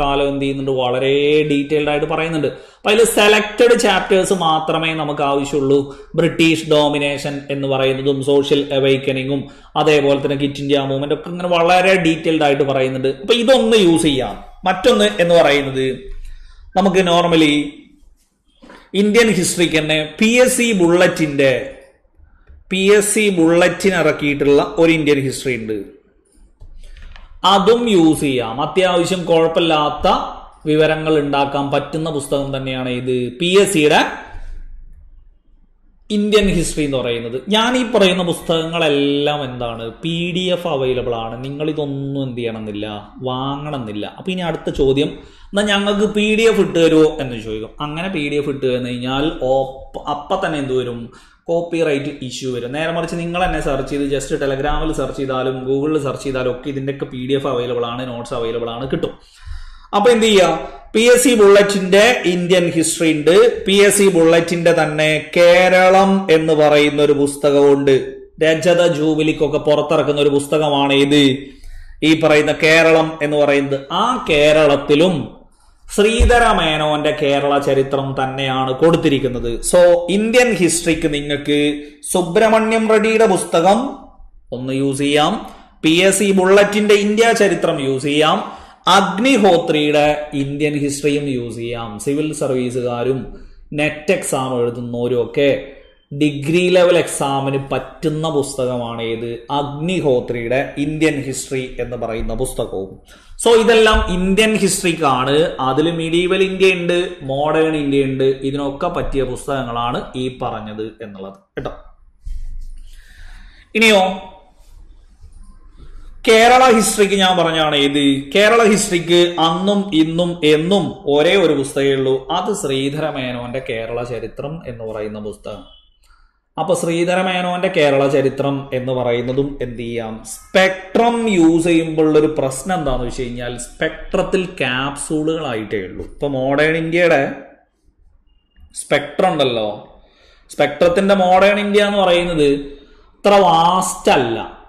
കാലവും എന്ത് ചെയ്യുന്നുണ്ട്? വളരെ ഡീറ്റെയിൽഡ് ആയിട്ട് പറയുന്നുണ്ട്. അപ്പൊ അതിൽ സെലക്റ്റഡ് ചാപ്റ്റേഴ്സ് മാത്രമേ നമുക്ക് ആവശ്യമുള്ളൂ. ബ്രിട്ടീഷ് ഡോമിനേഷൻ എന്ന് പറയുന്നതും സോഷ്യൽ അവൈക്കനിങ്ങും അതേപോലെ തന്നെ കിറ്റ് ഇന്ത്യ മൂവ്മെന്റ് ഒക്കെ ഇങ്ങനെ വളരെ ഡീറ്റെയിൽഡ് ആയിട്ട് പറയുന്നുണ്ട്. അപ്പൊ ഇതൊന്ന് യൂസ് ചെയ്യാം. മറ്റൊന്ന് എന്ന് പറയുന്നത് നമുക്ക് നോർമലി ഇന്ത്യൻ ഹിസ്റ്ററിക്ക് തന്നെ പി എസ് സി ബുള്ളറ്റിന്റെ പി എസ് സി ബുള്ളറ്റിൻ ഇറക്കിയിട്ടുള്ള ഒരു ഇന്ത്യൻ ഹിസ്റ്ററി ഉണ്ട്. അതും യൂസ് ചെയ്യാം. അത്യാവശ്യം കുഴപ്പമില്ലാത്ത വിവരങ്ങൾ ഉണ്ടാക്കാൻ പറ്റുന്ന പുസ്തകം തന്നെയാണ് ഇത് പി എസ് സിയുടെ ഇന്ത്യൻ ഹിസ്റ്ററി എന്ന് പറയുന്നത്. ഞാൻ ഈ പറയുന്ന പുസ്തകങ്ങളെല്ലാം എന്താണ്? പി ഡി എഫ് അവൈലബിൾ ആണ്. നിങ്ങൾ ഇതൊന്നും എന്ത് ചെയ്യണമെന്നില്ല വാങ്ങണമെന്നില്ല. അപ്പൊ ഇനി അടുത്ത ചോദ്യം എന്നാൽ ഞങ്ങൾക്ക് പി ഡി എഫ് ഇട്ട് തരുമോ എന്ന് ചോദിക്കും. അങ്ങനെ പി ഡി എഫ് ഇട്ട് തന്നു കഴിഞ്ഞാൽ ഓപ്പ- അപ്പൊ തന്നെ എന്ത് വരും? കോപ്പി റൈറ്റ് ഇഷ്യൂ വരും. നേരെ മറിച്ച് നിങ്ങൾ തന്നെ സെർച്ച് ചെയ്ത് ജസ്റ്റ് ടെലഗ്രാമിൽ സെർച്ച് ചെയ്താലും ഗൂഗിളിൽ സെർച്ച് ചെയ്താലും ഒക്കെ ഇതിന്റെയൊക്കെ പി ഡി എഫ് അവൈലബിൾ ആണ് നോട്ട്സ് അവൈലബിൾ ആണ് കിട്ടും. അപ്പൊ എന്ത് ചെയ്യാം? പി എസ് സി ബുള്ളറ്റിന്റെ ഇന്ത്യൻ ഹിസ്റ്ററി ഉണ്ട്. പി എസ് സി ബുള്ളറ്റിന്റെ തന്നെ കേരളം എന്ന് പറയുന്ന ഒരു പുസ്തകമുണ്ട് രജത ജൂബിലിക്കൊക്കെ പുറത്തിറക്കുന്ന ഒരു പുസ്തകമാണ് ഇത് ഈ പറയുന്ന കേരളം എന്ന് പറയുന്നത്. ആ കേരളത്തിലും ശ്രീധര മേനോന്റെ കേരള ചരിത്രം തന്നെയാണ് കൊടുത്തിരിക്കുന്നത്. സോ ഇന്ത്യൻ ഹിസ്റ്ററിക്ക് നിങ്ങൾക്ക് സുബ്രഹ്മണ്യം റെഡിയുടെ പുസ്തകം ഒന്ന് യൂസ് ചെയ്യാം. പി എസ് സി ബുള്ളറ്റിന്റെ ഇന്ത്യ ചരിത്രം യൂസ് ചെയ്യാം. അഗ്നിഹോത്രിയുടെ ഇന്ത്യൻ ഹിസ്റ്ററിയും യൂസ് ചെയ്യാം. സിവിൽ സർവീസുകാരും നെറ്റ് എക്സാം എഴുതുന്നവരും ഒക്കെ ഡിഗ്രി ലെവൽ എക്സാമിന് പറ്റുന്ന പുസ്തകമാണ് ഏത്? അഗ്നിഹോത്രിയുടെ ഇന്ത്യൻ ഹിസ്റ്ററി എന്ന് പറയുന്ന പുസ്തകവും. സോ ഇതെല്ലാം ഇന്ത്യൻ ഹിസ്റ്ററിക്കാണ്. അതിൽ മിഡീവൽ ഇന്ത്യ ഉണ്ട് മോഡേൺ ഇന്ത്യ ഉണ്ട്. ഇതിനൊക്കെ പറ്റിയ പുസ്തകങ്ങളാണ് ഈ പറഞ്ഞത് എന്നുള്ളത്. കേട്ടോ? ഇനിയോ? കേരള ഹിസ്റ്ററിക്ക് ഞാൻ പറഞ്ഞാണ് ഏത്? കേരള ഹിസ്റ്ററിക്ക് അന്നും ഇന്നും എന്നും ഒരേ ഒരു പുസ്തകമേ ഉള്ളൂ. അത് ശ്രീധരമേനോന്റെ കേരള ചരിത്രം എന്ന് പറയുന്ന പുസ്തകം. അപ്പൊ ശ്രീധര മേനോന്റെ കേരള ചരിത്രം എന്ന് പറയുന്നതും എന്ത് ചെയ്യാം? സ്പെക്ട്രം യൂസ് ചെയ്യുമ്പോൾ ഒരു പ്രശ്നം എന്താണെന്ന് വെച്ച് കഴിഞ്ഞാൽ സ്പെക്ട്രത്തിൽ ക്യാപ്സൂളുകളായിട്ടേ ഉള്ളൂ. ഇപ്പൊ മോഡേൺ ഇന്ത്യയുടെ സ്പെക്ട്രം ഉണ്ടല്ലോ. സ്പെക്ട്രത്തിന്റെ മോഡേൺ ഇന്ത്യ എന്ന് പറയുന്നത് അത്ര വാസ്റ്റ് അല്ല.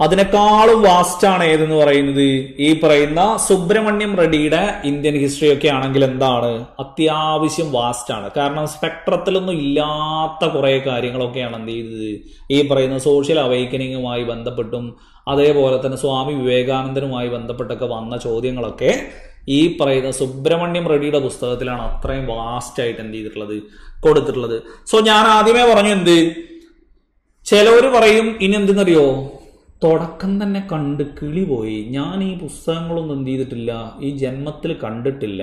അതിനേക്കാളും വാസ്റ്റാണ് ഏതെന്ന് പറയുന്നത്? ഈ പറയുന്ന സുബ്രഹ്മണ്യം റെഡിയുടെ ഇന്ത്യൻ ഹിസ്റ്ററി ഒക്കെ ആണെങ്കിൽ എന്താണ്? അത്യാവശ്യം വാസ്റ്റാണ് കാരണം സ്പെക്ട്രത്തിലൊന്നും ഇല്ലാത്ത കുറേ കാര്യങ്ങളൊക്കെയാണ് എന്ത് ചെയ്തത്. ഈ പറയുന്ന സോഷ്യൽ അവൈക്കനിങ്ങുമായി ബന്ധപ്പെട്ടും അതേപോലെ തന്നെ സ്വാമി വിവേകാനന്ദനുമായി ബന്ധപ്പെട്ടൊക്കെ വന്ന ചോദ്യങ്ങളൊക്കെ ഈ പറയുന്ന സുബ്രഹ്മണ്യം റെഡിയുടെ പുസ്തകത്തിലാണ് അത്രയും വാസ്റ്റായിട്ട് എന്ത് ചെയ്തിട്ടുള്ളത് കൊടുത്തിട്ടുള്ളത്. സോ ഞാൻ ആദ്യമേ പറഞ്ഞു എന്ത്? ചിലവർ പറയും ഇനി എന്തെന്നറിയോ? തുടക്കം തന്നെ കണ്ട് കിളി പോയി. ഞാൻ ഈ പുസ്തകങ്ങളൊന്നും എന്ത് ചെയ്തിട്ടില്ല ഈ ജന്മത്തിൽ കണ്ടിട്ടില്ല.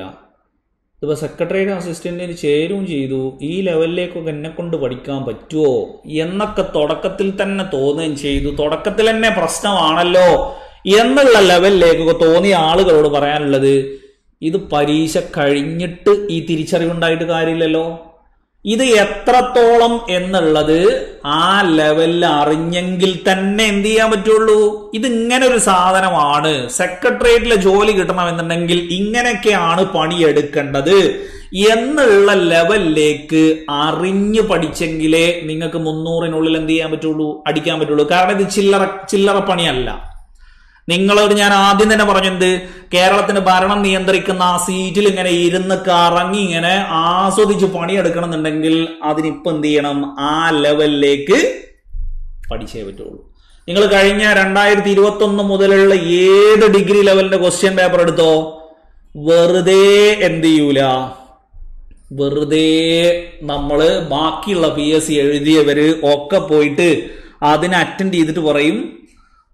ഇപ്പോൾ സെക്രട്ടറിയുടെ അസിസ്റ്റന്റിന് ചേരുകയും ചെയ്തു. ഈ ലെവലിലേക്കൊക്കെ എന്നെ കൊണ്ട് പഠിക്കാൻ പറ്റുമോ എന്നൊക്കെ തുടക്കത്തിൽ തന്നെ തോന്നുകയും ചെയ്തു. തുടക്കത്തിൽ തന്നെ പ്രശ്നമാണല്ലോ എന്നുള്ള ലെവലിലേക്കൊക്കെ തോന്നിയ ആളുകളോട് പറയാനുള്ളത് ഇത് പരീക്ഷ കഴിഞ്ഞിട്ട് ഈ തിരിച്ചറിവുണ്ടായിട്ട് കാര്യമില്ലല്ലോ. ഇത് എത്രത്തോളം എന്നുള്ളത് ആ ലെവലിൽ അറിഞ്ഞെങ്കിൽ തന്നെ എന്ത് ചെയ്യാൻ പറ്റുള്ളൂ? ഇത് ഇങ്ങനെ ഒരു സാധനമാണ്. സെക്രട്ടേറിയറ്റിലെ ജോലി കിട്ടണമെന്നുണ്ടെങ്കിൽ ഇങ്ങനെയൊക്കെയാണ് പണിയെടുക്കേണ്ടത്. എന്നുള്ള ലെവലിലേക്ക് അറിഞ്ഞു പഠിച്ചെങ്കിലേ നിങ്ങൾക്ക് മുന്നൂറിനുള്ളിൽ എന്ത് ചെയ്യാൻ പറ്റുള്ളൂ? അടിക്കാൻ പറ്റുള്ളൂ. കാരണം ഇത് ചില്ലറ ചില്ലറ പണിയല്ല. നിങ്ങളോട് ഞാൻ ആദ്യം തന്നെ പറഞ്ഞത് കേരളത്തിന് ഭരണം നിയന്ത്രിക്കുന്ന ആ സീറ്റിൽ ഇങ്ങനെ ഇരുന്ന് കറങ്ങി ഇങ്ങനെ ആസ്വദിച്ച് പണിയെടുക്കണം എന്നുണ്ടെങ്കിൽ അതിനിപ്പം എന്ത് ചെയ്യണം? ആ ലെവലിലേക്ക് പഠിച്ചേ പറ്റുള്ളൂ. നിങ്ങൾ കഴിഞ്ഞ രണ്ടായിരത്തി ഇരുപത്തി ഒന്ന് മുതലുള്ള ഏത് ഡിഗ്രി ലെവലിന്റെ ക്വസ്റ്റ്യൻ പേപ്പർ എടുത്തോ? വെറുതെ എന്ത് ചെയ്യൂല. വെറുതെ നമ്മൾ ബാക്കിയുള്ള പി എസ് സി എഴുതിയവര് ഒക്കെ പോയിട്ട് അതിനെ അറ്റൻഡ് ചെയ്തിട്ട് പറയും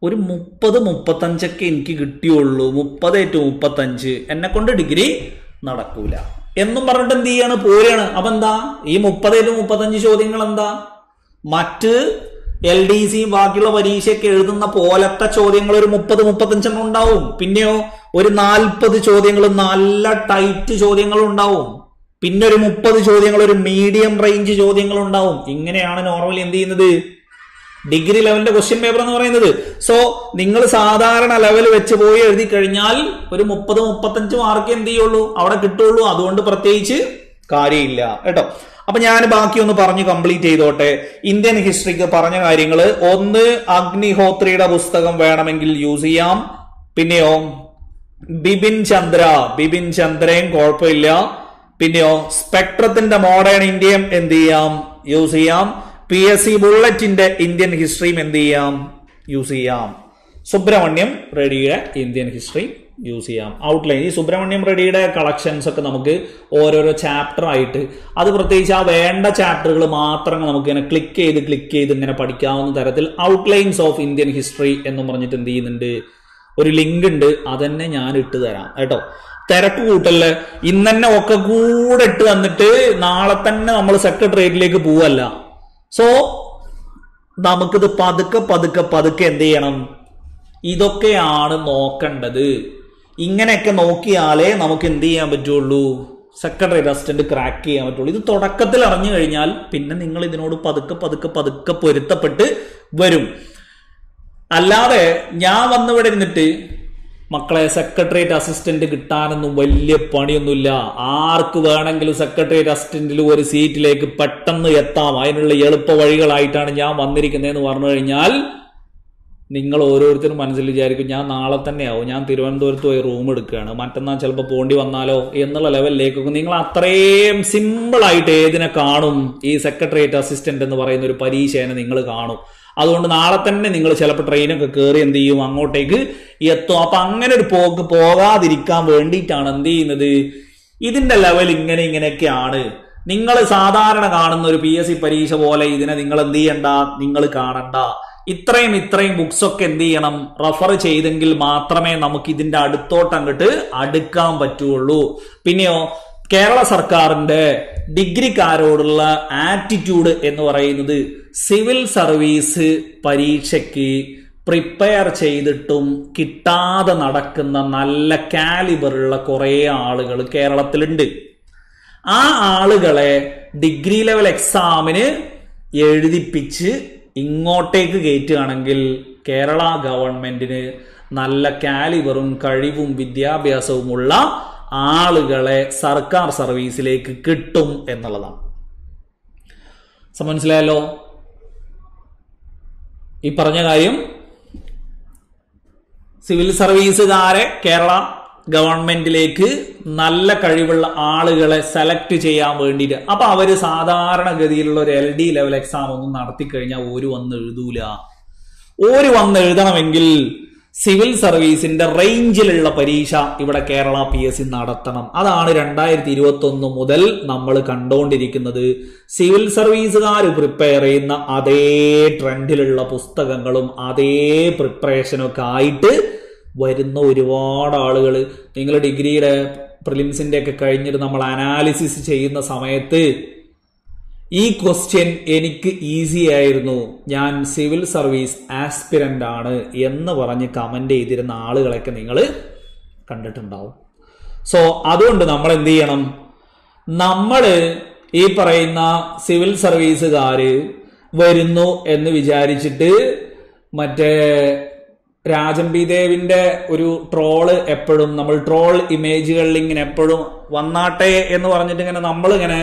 ഒരു മുപ്പത് മുപ്പത്തഞ്ചൊക്കെ എനിക്ക് കിട്ടിയുള്ളൂ. മുപ്പത് ടു മുപ്പത്തഞ്ച്. എന്നെ കൊണ്ട് ഡിഗ്രി നടക്കൂല. എന്നും പറഞ്ഞിട്ട് എന്ത് ചെയ്യാണ്? പോരുകയാണ് അപ്പൊ എന്താ? ഈ മുപ്പത് ടു മുപ്പത്തഞ്ച് ചോദ്യങ്ങൾ എന്താ മറ്റ് എൽ ഡി സിയും ബാക്കിയുള്ള പരീക്ഷയൊക്കെ എഴുതുന്ന പോലത്തെ ചോദ്യങ്ങൾ ഒരു മുപ്പത് മുപ്പത്തഞ്ചെണ്ണം ഉണ്ടാവും. പിന്നെയോ ഒരു നാൽപ്പത് ചോദ്യങ്ങൾ നല്ല ടൈറ്റ് ചോദ്യങ്ങൾ ഉണ്ടാവും പിന്നെ ഒരു മുപ്പത് ചോദ്യങ്ങൾ ഒരു മീഡിയം റേഞ്ച് ചോദ്യങ്ങൾ ഉണ്ടാവും ഇങ്ങനെയാണ് നോർമലി എന്ത് ചെയ്യുന്നത്? ഡിഗ്രി ലെവലിന്റെ ക്വസ്റ്റ്യൻ പേപ്പർ എന്ന് പറയുന്നത്. സോ നിങ്ങൾ സാധാരണ ലെവൽ വെച്ച് പോയി എഴുതി കഴിഞ്ഞാൽ ഒരു മുപ്പത് മുപ്പത്തഞ്ച് മാർക്ക് എന്ത് ചെയ്യുള്ളൂ? അവിടെ കിട്ടുള്ളൂ. അതുകൊണ്ട് പ്രത്യേകിച്ച് കാര്യമില്ല. കേട്ടോ? അപ്പൊ ഞാൻ ബാക്കി ഒന്ന് പറഞ്ഞു കംപ്ലീറ്റ് ചെയ്തോട്ടെ. ഇന്ത്യൻ ഹിസ്റ്ററിക്ക് പറഞ്ഞ കാര്യങ്ങൾ. ഒന്ന് അഗ്നിഹോത്രിയുടെ പുസ്തകം വേണമെങ്കിൽ യൂസ് ചെയ്യാം. പിന്നെയോ ബിപിൻ ചന്ദ്ര. ബിപിൻ ചന്ദ്രയും കുഴപ്പമില്ല. പിന്നെയോ സ്പെക്ട്രത്തിന്റെ മോഡേൺ ഇന്ത്യയും എന്ത് ചെയ്യാം? യൂസ് ചെയ്യാം. പി എസ് സി ബുള്ളറ്റിന്റെ ഇന്ത്യൻ ഹിസ്റ്ററിയും എന്ത് ചെയ്യാം? യൂസ് ചെയ്യാം. സുബ്രഹ്മണ്യം റെഡിയുടെ ഇന്ത്യൻ ഹിസ്റ്ററി യൂസ് ചെയ്യാം. ഔട്ട്ലൈൻ ഈ സുബ്രഹ്മണ്യം റെഡിയുടെ കളക്ഷൻസ് ഒക്കെ നമുക്ക് ഓരോരോ ചാപ്റ്റർ ആയിട്ട് അത് പ്രത്യേകിച്ച് ആ വേണ്ട ചാപ്റ്ററുകൾ മാത്രം നമുക്ക് ഇങ്ങനെ ക്ലിക്ക് ചെയ്ത് ക്ലിക്ക് ചെയ്ത് ഇങ്ങനെ പഠിക്കാവുന്ന തരത്തിൽ ഔട്ട്ലൈൻസ് ഓഫ് ഇന്ത്യൻ ഹിസ്റ്ററി എന്ന് പറഞ്ഞിട്ട് എന്ത് ചെയ്യുന്നുണ്ട്? ഒരു ലിങ്ക് ഉണ്ട്. അതന്നെ ഞാൻ ഇട്ട് തരാം. കേട്ടോ? തിരക്ക് കൂട്ടല്ല? ഇന്നെ ഒക്കെ കൂടെ ഇട്ട് തന്നിട്ട് നാളെ തന്നെ നമ്മൾ സെക്രട്ടേറിയറ്റിലേക്ക് പോവല്ല. സോ നമുക്കിത് പതുക്കെ പതുക്കെ പതുക്കെ എന്ത് ചെയ്യണം? ഇതൊക്കെയാണ് നോക്കേണ്ടത്. ഇങ്ങനെയൊക്കെ നോക്കിയാലേ നമുക്ക് എന്ത് ചെയ്യാൻ പറ്റുള്ളൂ? സെക്കൻഡറി അസിസ്റ്റന്റ് ക്രാക്ക് ചെയ്യാൻ പറ്റുള്ളൂ. ഇത് തുടക്കത്തിൽ അറിഞ്ഞു കഴിഞ്ഞാൽ പിന്നെ നിങ്ങൾ ഇതിനോട് പതുക്കെ പതുക്കെ പതുക്കെ പൊരുത്തപ്പെട്ട് വരും. അല്ലാതെ ഞാൻ വന്നിവിടെ ഇരുന്നിട്ട് മക്കളെ സെക്രട്ടേറിയറ്റ് അസിസ്റ്റന്റ് കിട്ടാനൊന്നും വലിയ പണിയൊന്നുമില്ല. ആർക്ക് വേണമെങ്കിലും സെക്രട്ടേറിയറ്റ് അസിസ്റ്റന്റിൽ ഒരു സീറ്റിലേക്ക് പെട്ടെന്ന് എത്താം. അതിനുള്ള എളുപ്പ വഴികളായിട്ടാണ് ഞാൻ വന്നിരിക്കുന്നതെന്ന് പറഞ്ഞു കഴിഞ്ഞാൽ നിങ്ങൾ ഓരോരുത്തരും മനസ്സിൽ വിചാരിക്കും ഞാൻ നാളെ തന്നെയാവും. ഞാൻ തിരുവനന്തപുരത്ത് പോയി റൂം എടുക്കുകയാണ്. മറ്റന്നാൾ ചിലപ്പോൾ പോണ്ടി വന്നാലോ? എന്നുള്ള ലെവലിലേക്കൊക്കെ നിങ്ങൾ അത്രയും സിമ്പിൾ ആയിട്ട് ഏതിനെ കാണും ഈ സെക്രട്ടേറിയറ്റ് അസിസ്റ്റന്റ് എന്ന് പറയുന്ന ഒരു പരീക്ഷേനെ നിങ്ങൾ കാണും. അതുകൊണ്ട് നാളെ തന്നെ നിങ്ങൾ ചിലപ്പോൾ ട്രെയിനൊക്കെ കയറി എന്ത് ചെയ്യും? അങ്ങോട്ടേക്ക് എത്തും. അപ്പം അങ്ങനെ ഒരു പോക്ക് പോകാതിരിക്കാൻ വേണ്ടിയിട്ടാണ് എന്ത് ചെയ്യുന്നത്? ഇതിന്റെ ലെവൽ ഇങ്ങനെ ഇങ്ങനെയൊക്കെയാണ്. നിങ്ങൾ സാധാരണ കാണുന്ന ഒരു പി എസ് സി പരീക്ഷ പോലെ ഇതിനെ നിങ്ങൾ എന്ത് ചെയ്യണ്ട? നിങ്ങൾ കാണണ്ട. ഇത്രയും ഇത്രയും ബുക്സ് ഒക്കെ എന്ത് ചെയ്യണം? റഫർ ചെയ്തെങ്കിൽ മാത്രമേ നമുക്ക് ഇതിന്റെ അടുത്തോട്ട് അങ്ങോട്ട് അടുക്കാൻ പറ്റുള്ളൂ. പിന്നെയോ കേരള സർക്കാരിന്റെ ഡിഗ്രിക്കാരോടുള്ള ആറ്റിറ്റ്യൂഡ് എന്ന് പറയുന്നത് സിവിൽ സർവീസ് പരീക്ഷയ്ക്ക് പ്രിപ്പയർ ചെയ്തിട്ടും കിട്ടാതെ നടക്കുന്ന നല്ല കാലിബറുള്ള കുറേ ആളുകൾ കേരളത്തിലുണ്ട്. ആ ആളുകളെ ഡിഗ്രി ലെവൽ എക്സാമിന് എഴുതിപ്പിച്ച് ഇങ്ങോട്ടേക്ക് കയറ്റുകയാണെങ്കിൽ കേരള ഗവൺമെന്റിന് നല്ല കാലിബറും കഴിവും വിദ്യാഭ്യാസവുമുള്ള ആളുകളെ സർക്കാർ സർവീസിലേക്ക് കിട്ടും എന്നുള്ളതാണ്. മനസ്സിലായല്ലോ? ഈ പറഞ്ഞ കാര്യം സിവിൽ സർവീസുകാരെ കേരള ഗവൺമെന്റിലേക്ക് നല്ല കഴിവുള്ള ആളുകളെ സെലക്ട് ചെയ്യാൻ വേണ്ടിയിട്ട്. അപ്പൊ അവർ സാധാരണഗതിയിലുള്ള ഒരു എൽ ഡി ലെവൽ എക്സാം ഒന്നും നടത്തി കഴിഞ്ഞാൽ ഒരു വന്ന് എഴുതൂല. ഒരു വന്ന് എഴുതണമെങ്കിൽ സിവിൽ സർവീസിന്റെ റേഞ്ചിലുള്ള പരീക്ഷ ഇവിടെ കേരള പി എസ് സി നടത്തണം. അതാണ് രണ്ടായിരത്തി ഇരുപത്തി ഒന്ന് മുതൽ നമ്മൾ കണ്ടുകൊണ്ടിരിക്കുന്നത് സിവിൽ സർവീസുകാർ പ്രിപ്പയർ ചെയ്യുന്ന അതേ ട്രെൻഡിലുള്ള പുസ്തകങ്ങളും അതേ പ്രിപ്പറേഷനൊക്കെ ആയിട്ട് വരുന്ന ഒരുപാട് ആളുകൾ നിങ്ങൾ ഡിഗ്രിയുടെ പ്രിലിംസിന്റെ ഒക്കെ കഴിഞ്ഞിട്ട് നമ്മൾ അനാലിസിസ് ചെയ്യുന്ന സമയത്ത് ഈ ക്വസ്റ്റ്യൻ എനിക്ക് ഈസി ആയിരുന്നു. ഞാൻ സിവിൽ സർവീസ് ആസ്പിരന്റ് ആണ് എന്ന് പറഞ്ഞ് കമന്റ് ചെയ്തിരുന്ന ആളുകളൊക്കെ നിങ്ങൾ കണ്ടിട്ടുണ്ടാവും. സോ അതുകൊണ്ട് നമ്മൾ എന്ത് ചെയ്യണം? നമ്മൾ ഈ പറയുന്ന സിവിൽ സർവീസുകാർ വരുന്നു എന്ന് വിചാരിച്ചിട്ട് മറ്റേ രാജംബി ദേവിന്റെ ഒരു ട്രോൾ എപ്പോഴും നമ്മൾ ട്രോൾ ഇമേജുകളിൽ ഇങ്ങനെ എപ്പോഴും വന്നാട്ടെ എന്ന് പറഞ്ഞിട്ട് ഇങ്ങനെ നമ്മൾ ഇങ്ങനെ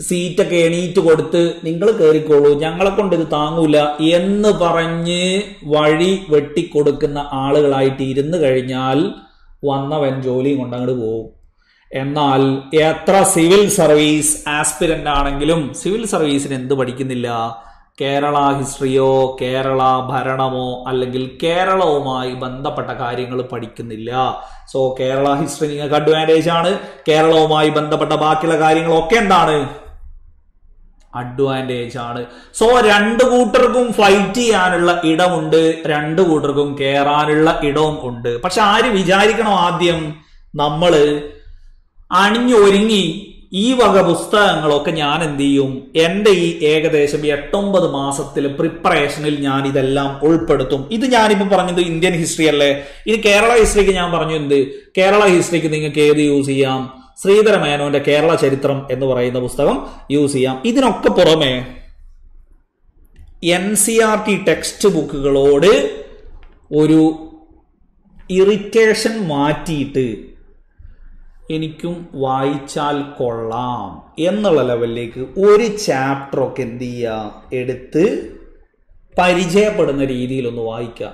സീറ്റൊക്കെ എണീറ്റ് കൊടുത്ത് നിങ്ങൾ കയറിക്കോളൂ ഞങ്ങളെ കൊണ്ട് ഇത് താങ്ങൂല എന്ന് പറഞ്ഞ് വഴി വെട്ടിക്കൊടുക്കുന്ന ആളുകളായിട്ട് ഇരുന്ന് കഴിഞ്ഞാൽ വന്നവൻ ജോലിയും കൊണ്ട് അങ്ങോട്ട് പോകും എന്നാൽ എത്ര സിവിൽ സർവീസ് ആസ്പിരന്റ് ആണെങ്കിലും സിവിൽ സർവീസിന് എന്ത് പഠിക്കുന്നില്ല? കേരള ഹിസ്റ്ററിയോ കേരള ഭരണമോ അല്ലെങ്കിൽ കേരളവുമായി ബന്ധപ്പെട്ട കാര്യങ്ങൾ പഠിക്കുന്നില്ല. സോ കേരള ഹിസ്റ്ററി നിങ്ങൾക്ക് അഡ്വാന്റേജ് ആണ്. കേരളവുമായി ബന്ധപ്പെട്ട ബാക്കിയുള്ള കാര്യങ്ങളൊക്കെ എന്താണ്? അഡ്വാന്റേജ് ആണ്. സോ രണ്ട് കൂട്ടർക്കും ഫൈറ്റ് ചെയ്യാനുള്ള ഇടമുണ്ട് രണ്ട് കൂട്ടർക്കും കയറാനുള്ള ഇടവും ഉണ്ട്. പക്ഷെ ആര് വിചാരിക്കണം ആദ്യം? നമ്മൾ അണിഞ്ഞൊരുങ്ങി ഈ വക പുസ്തകങ്ങളൊക്കെ ഞാൻ എന്ത് ചെയ്യും എന്റെ ഈ ഏകദേശം എട്ടൊമ്പത് മാസത്തിൽ പ്രിപ്പറേഷനിൽ ഞാൻ ഇതെല്ലാം ഉൾപ്പെടുത്തും. ഇത് ഞാനിപ്പോ പറഞ്ഞത് ഇന്ത്യൻ ഹിസ്റ്ററി അല്ലേ? ഇനി കേരള ഹിസ്റ്ററിക്ക് ഞാൻ പറഞ്ഞു എന്ത്? കേരള ഹിസ്റ്ററിക്ക് നിങ്ങൾക്ക് ഏത് യൂസ് ചെയ്യാം? ശ്രീധര മേനോന്റെ കേരള ചരിത്രം എന്ന് പറയുന്ന പുസ്തകം യൂസ് ചെയ്യാം. ഇതിനൊക്കെ പുറമെ N C R T text ബുക്കുകളോട് ഒരു ഇറിറ്റേഷൻ മാറ്റിയിട്ട് എനിക്കും വായിച്ചാൽ കൊള്ളാം എന്നുള്ള ലെവലിലേക്ക് ഒരു ചാപ്റ്ററൊക്കെ എന്ത് ചെയ്യുക എടുത്ത് പരിചയപ്പെടുന്ന രീതിയിലൊന്ന് വായിക്കുക.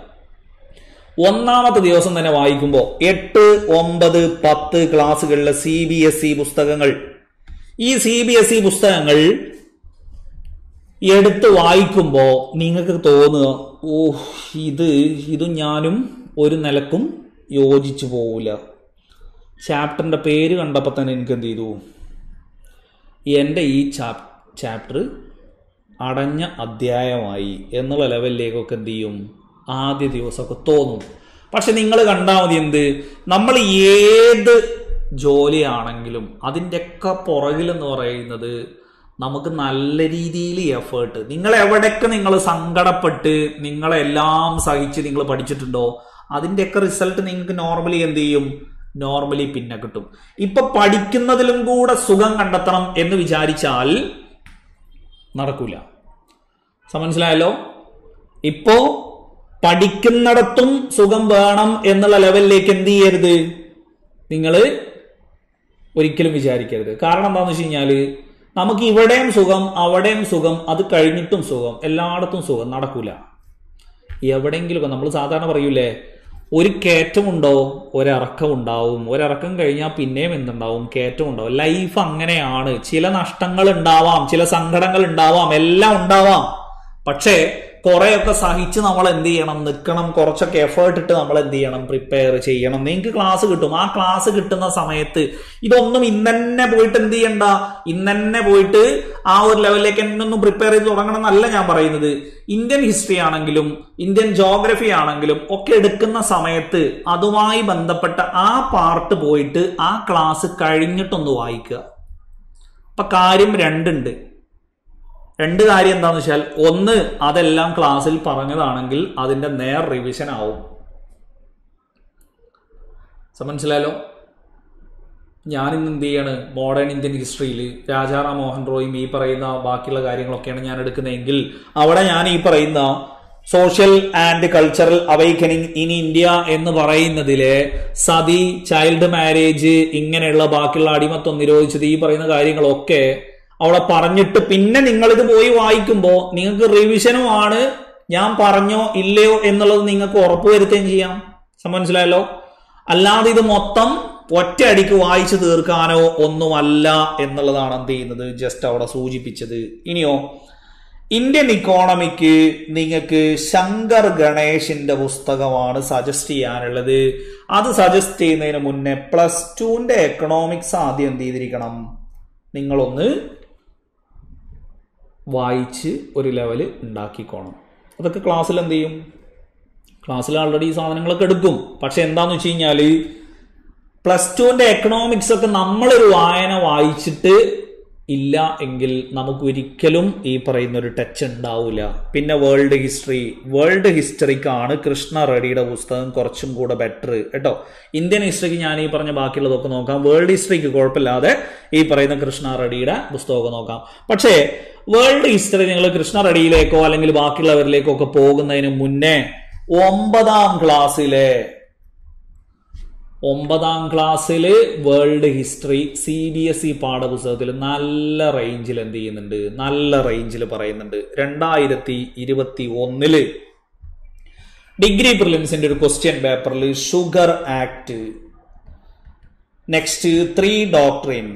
ഒന്നാമത്തെ ദിവസം തന്നെ വായിക്കുമ്പോൾ എട്ട് ഒമ്പത് പത്ത് ക്ലാസ്സുകളിലെ സി ബി എസ് ഇ പുസ്തകങ്ങൾ. ഈ സി ബി എസ് ഇ പുസ്തകങ്ങൾ എടുത്ത് വായിക്കുമ്പോൾ നിങ്ങൾക്ക് തോന്നുക ഓ ഇത് ഇത് ഞാനും ഒരു നിലക്കും യോജിച്ചു പോവില്ല ചാപ്റ്ററിന്റെ പേര് കണ്ടപ്പോൾ തന്നെ എനിക്ക് എന്ത് ചെയ്തു? എന്റെ ഈ ചാപ് ചാപ്റ്റർ അടഞ്ഞ അധ്യായമായി എന്നുള്ള ലെവലിലേക്കൊക്കെ എന്ത് ചെയ്യും? ആദ്യ ദിവസമൊക്കെ തോന്നും. പക്ഷെ നിങ്ങൾ കണ്ടാൽ മതി എന്ത്? നമ്മൾ ഏത് ജോലിയാണെങ്കിലും അതിന്റെയൊക്കെ പുറകിലെന്ന് പറയുന്നത് നമുക്ക് നല്ല രീതിയിൽ എഫേർട്ട് നിങ്ങൾ എവിടെയൊക്കെ നിങ്ങൾ സങ്കടപ്പെട്ട് നിങ്ങളെല്ലാം സഹിച്ച് നിങ്ങൾ പഠിച്ചിട്ടുണ്ടോ? അതിന്റെയൊക്കെ റിസൾട്ട് നിങ്ങൾക്ക് നോർമലി എന്ത് ചെയ്യും? നോർമലി പിന്നെ കിട്ടും. ഇപ്പൊ പഠിക്കുന്നതിലും കൂടെ സുഖം കണ്ടെത്തണം എന്ന് വിചാരിച്ചാൽ നടക്കൂല. മനസ്സിലായല്ലോ? ഇപ്പോ പഠിക്കുന്നിടത്തും സുഖം വേണം എന്നുള്ള ലെവലിലേക്ക് എന്ത് ചെയ്യരുത്? നിങ്ങൾ ഒരിക്കലും വിചാരിക്കരുത്. കാരണം എന്താണെന്ന് വെച്ച് കഴിഞ്ഞാൽ നമുക്ക് ഇവിടെയും സുഖം അവിടെയും സുഖം അത് കഴിഞ്ഞിട്ടും സുഖം എല്ലായിടത്തും സുഖം നടക്കൂല. എവിടെയെങ്കിലുമൊക്കെ നമ്മൾ സാധാരണ പറയൂലേ ഒരു കയറ്റമുണ്ടോ ഒരിറക്കം ഉണ്ടാവും ഒരിറക്കം കഴിഞ്ഞാൽ പിന്നെയും എന്തുണ്ടാവും? കയറ്റം ഉണ്ടാവും ലൈഫ് അങ്ങനെയാണ്. ചില നഷ്ടങ്ങൾ ഉണ്ടാവാം ചില സങ്കടങ്ങൾ ഉണ്ടാവാം എല്ലാം ഉണ്ടാവാം. പക്ഷേ കുറെയൊക്കെ സഹിച്ച് നമ്മൾ എന്ത് ചെയ്യണം നിൽക്കണം കുറച്ചൊക്കെ എഫേർട്ട് ഇട്ട് നമ്മൾ എന്ത് ചെയ്യണം. പ്രിപ്പയർ ചെയ്യണം നിങ്ങൾക്ക് ക്ലാസ് കിട്ടും. ആ ക്ലാസ് കിട്ടുന്ന സമയത്ത് ഇതൊന്നും ഇന്നെ പോയിട്ട് എന്ത് ചെയ്യണ്ട ഇന്നെ പോയിട്ട് ആ ഒരു ലെവലിലേക്ക് എന്നൊന്നും പ്രിപ്പയർ ചെയ്ത് തുടങ്ങണം എന്നല്ല ഞാൻ പറയുന്നത്. ഇന്ത്യൻ ഹിസ്റ്ററി ആണെങ്കിലും ഇന്ത്യൻ ജോഗ്രഫി ആണെങ്കിലും ഒക്കെ എടുക്കുന്ന സമയത്ത് അതുമായി ബന്ധപ്പെട്ട ആ പാർട്ട് പോയിട്ട് ആ ക്ലാസ് കഴിഞ്ഞിട്ടൊന്ന് വായിക്കുക. അപ്പൊ കാര്യം രണ്ടുണ്ട്. രണ്ട് കാര്യം എന്താന്ന് വെച്ചാൽ ഒന്ന് അതെല്ലാം ക്ലാസ്സിൽ പറഞ്ഞതാണെങ്കിൽ അതിന്റെ നേർ റിവിഷൻ ആവും. മനസ്സിലായാലോ ഞാൻ ഇന്ന് എന്ത് ചെയ്യാണ്? മോഡേൺ ഇന്ത്യൻ ഹിസ്റ്ററിയിൽ രാജാറാം മോഹൻ റോയും ഈ പറയുന്ന ബാക്കിയുള്ള കാര്യങ്ങളൊക്കെയാണ് ഞാൻ എടുക്കുന്നതെങ്കിൽ അവിടെ ഞാൻ ഈ പറയുന്ന social and cultural awakening in India എന്ന് പറയുന്നതിലെ സതി ചൈൽഡ് മാരേജ് ഇങ്ങനെയുള്ള ബാക്കിയുള്ള അടിമത്വം നിരോധിച്ചത് ഈ പറയുന്ന കാര്യങ്ങളൊക്കെ അവിടെ പറഞ്ഞിട്ട് പിന്നെ നിങ്ങളിത് പോയി വായിക്കുമ്പോൾ നിങ്ങൾക്ക് റിവിഷനുമാണ് ഞാൻ പറഞ്ഞോ ഇല്ലയോ എന്നുള്ളത് നിങ്ങൾക്ക് ഉറപ്പ് ഉറപ്പുവരുത്തുകയും ചെയ്യാം. മനസ്സിലായല്ലോ? അല്ലാതെ ഇത് മൊത്തം ഒറ്റയടിക്ക് വായിച്ചു തീർക്കാനോ ഒന്നുമല്ല എന്നുള്ളതാണ് എന്ത് ചെയ്യുന്നത്? ജസ്റ്റ് അവിടെ സൂചിപ്പിച്ചത്. ഇനിയോ ഇന്ത്യൻ ഇക്കോണമിക്ക് നിങ്ങൾക്ക് ശങ്കർ ഗണേഷിന്റെ പുസ്തകമാണ് സജസ്റ്റ് ചെയ്യാനുള്ളത്. അത് സജസ്റ്റ് ചെയ്യുന്നതിന് മുന്നേ പ്ലസ് ടുവിന്റെ എക്കണോമിക്സ് ആദ്യം എന്ത് ചെയ്തിരിക്കണം? നിങ്ങളൊന്ന് വായിച്ച് ഒരു ലെവൽ ഉണ്ടാക്കിക്കോണം. അതൊക്കെ ക്ലാസ്സിൽ എന്ത് ചെയ്യും? ക്ലാസ്സിൽ ആൾറെഡി ഈ സാധനങ്ങളൊക്കെ എടുക്കും. പക്ഷെ എന്താന്ന് വെച്ച് കഴിഞ്ഞാൽ പ്ലസ് ടുവിന്റെ എക്കണോമിക്സ് ഒക്കെ നമ്മളൊരു വായന വായിച്ചിട്ട് ഇല്ല എങ്കിൽ നമുക്ക് ഒരിക്കലും ഈ പറയുന്ന ഒരു ടച്ച് ഉണ്ടാവില്ല പിന്നെ വേൾഡ് ഹിസ്റ്ററി വേൾഡ് ഹിസ്റ്ററിക്കാണ് കൃഷ്ണ റെഡിയുടെ പുസ്തകം കുറച്ചും കൂടെ ബെറ്റർ കേട്ടോ? ഇന്ത്യൻ ഹിസ്റ്ററിക്ക് ഞാൻ ഈ പറഞ്ഞ ബാക്കിയുള്ളതൊക്കെ നോക്കാം. വേൾഡ് ഹിസ്റ്ററിക്ക് കുഴപ്പമില്ലാതെ ഈ പറയുന്ന കൃഷ്ണ റെഡിയുടെ പുസ്തകമൊക്കെ നോക്കാം. പക്ഷേ വേൾഡ് ഹിസ്റ്ററി നിങ്ങൾ കൃഷ്ണ റെഡിയിലേക്കോ അല്ലെങ്കിൽ ബാക്കിയുള്ളവരിലേക്കോ ഒക്കെ പോകുന്നതിന് മുന്നേ ഒമ്പതാം ക്ലാസ്സിലെ ഒമ്പതാം ക്ലാസ്സിൽ world history C B S E പാഠപുസ്തകത്തിൽ നല്ല റേഞ്ചിൽ എന്ത് ചെയ്യുന്നുണ്ട്? നല്ല റേഞ്ചിൽ പറയുന്നുണ്ട്. രണ്ടായിരത്തി ഇരുപത്തി ഒന്നിൽ. ഡിഗ്രി പ്രിലിംസിന്റെ ഒരു ക്വസ്റ്റ്യൻ പേപ്പറിൽ Sugar Act next three doctrine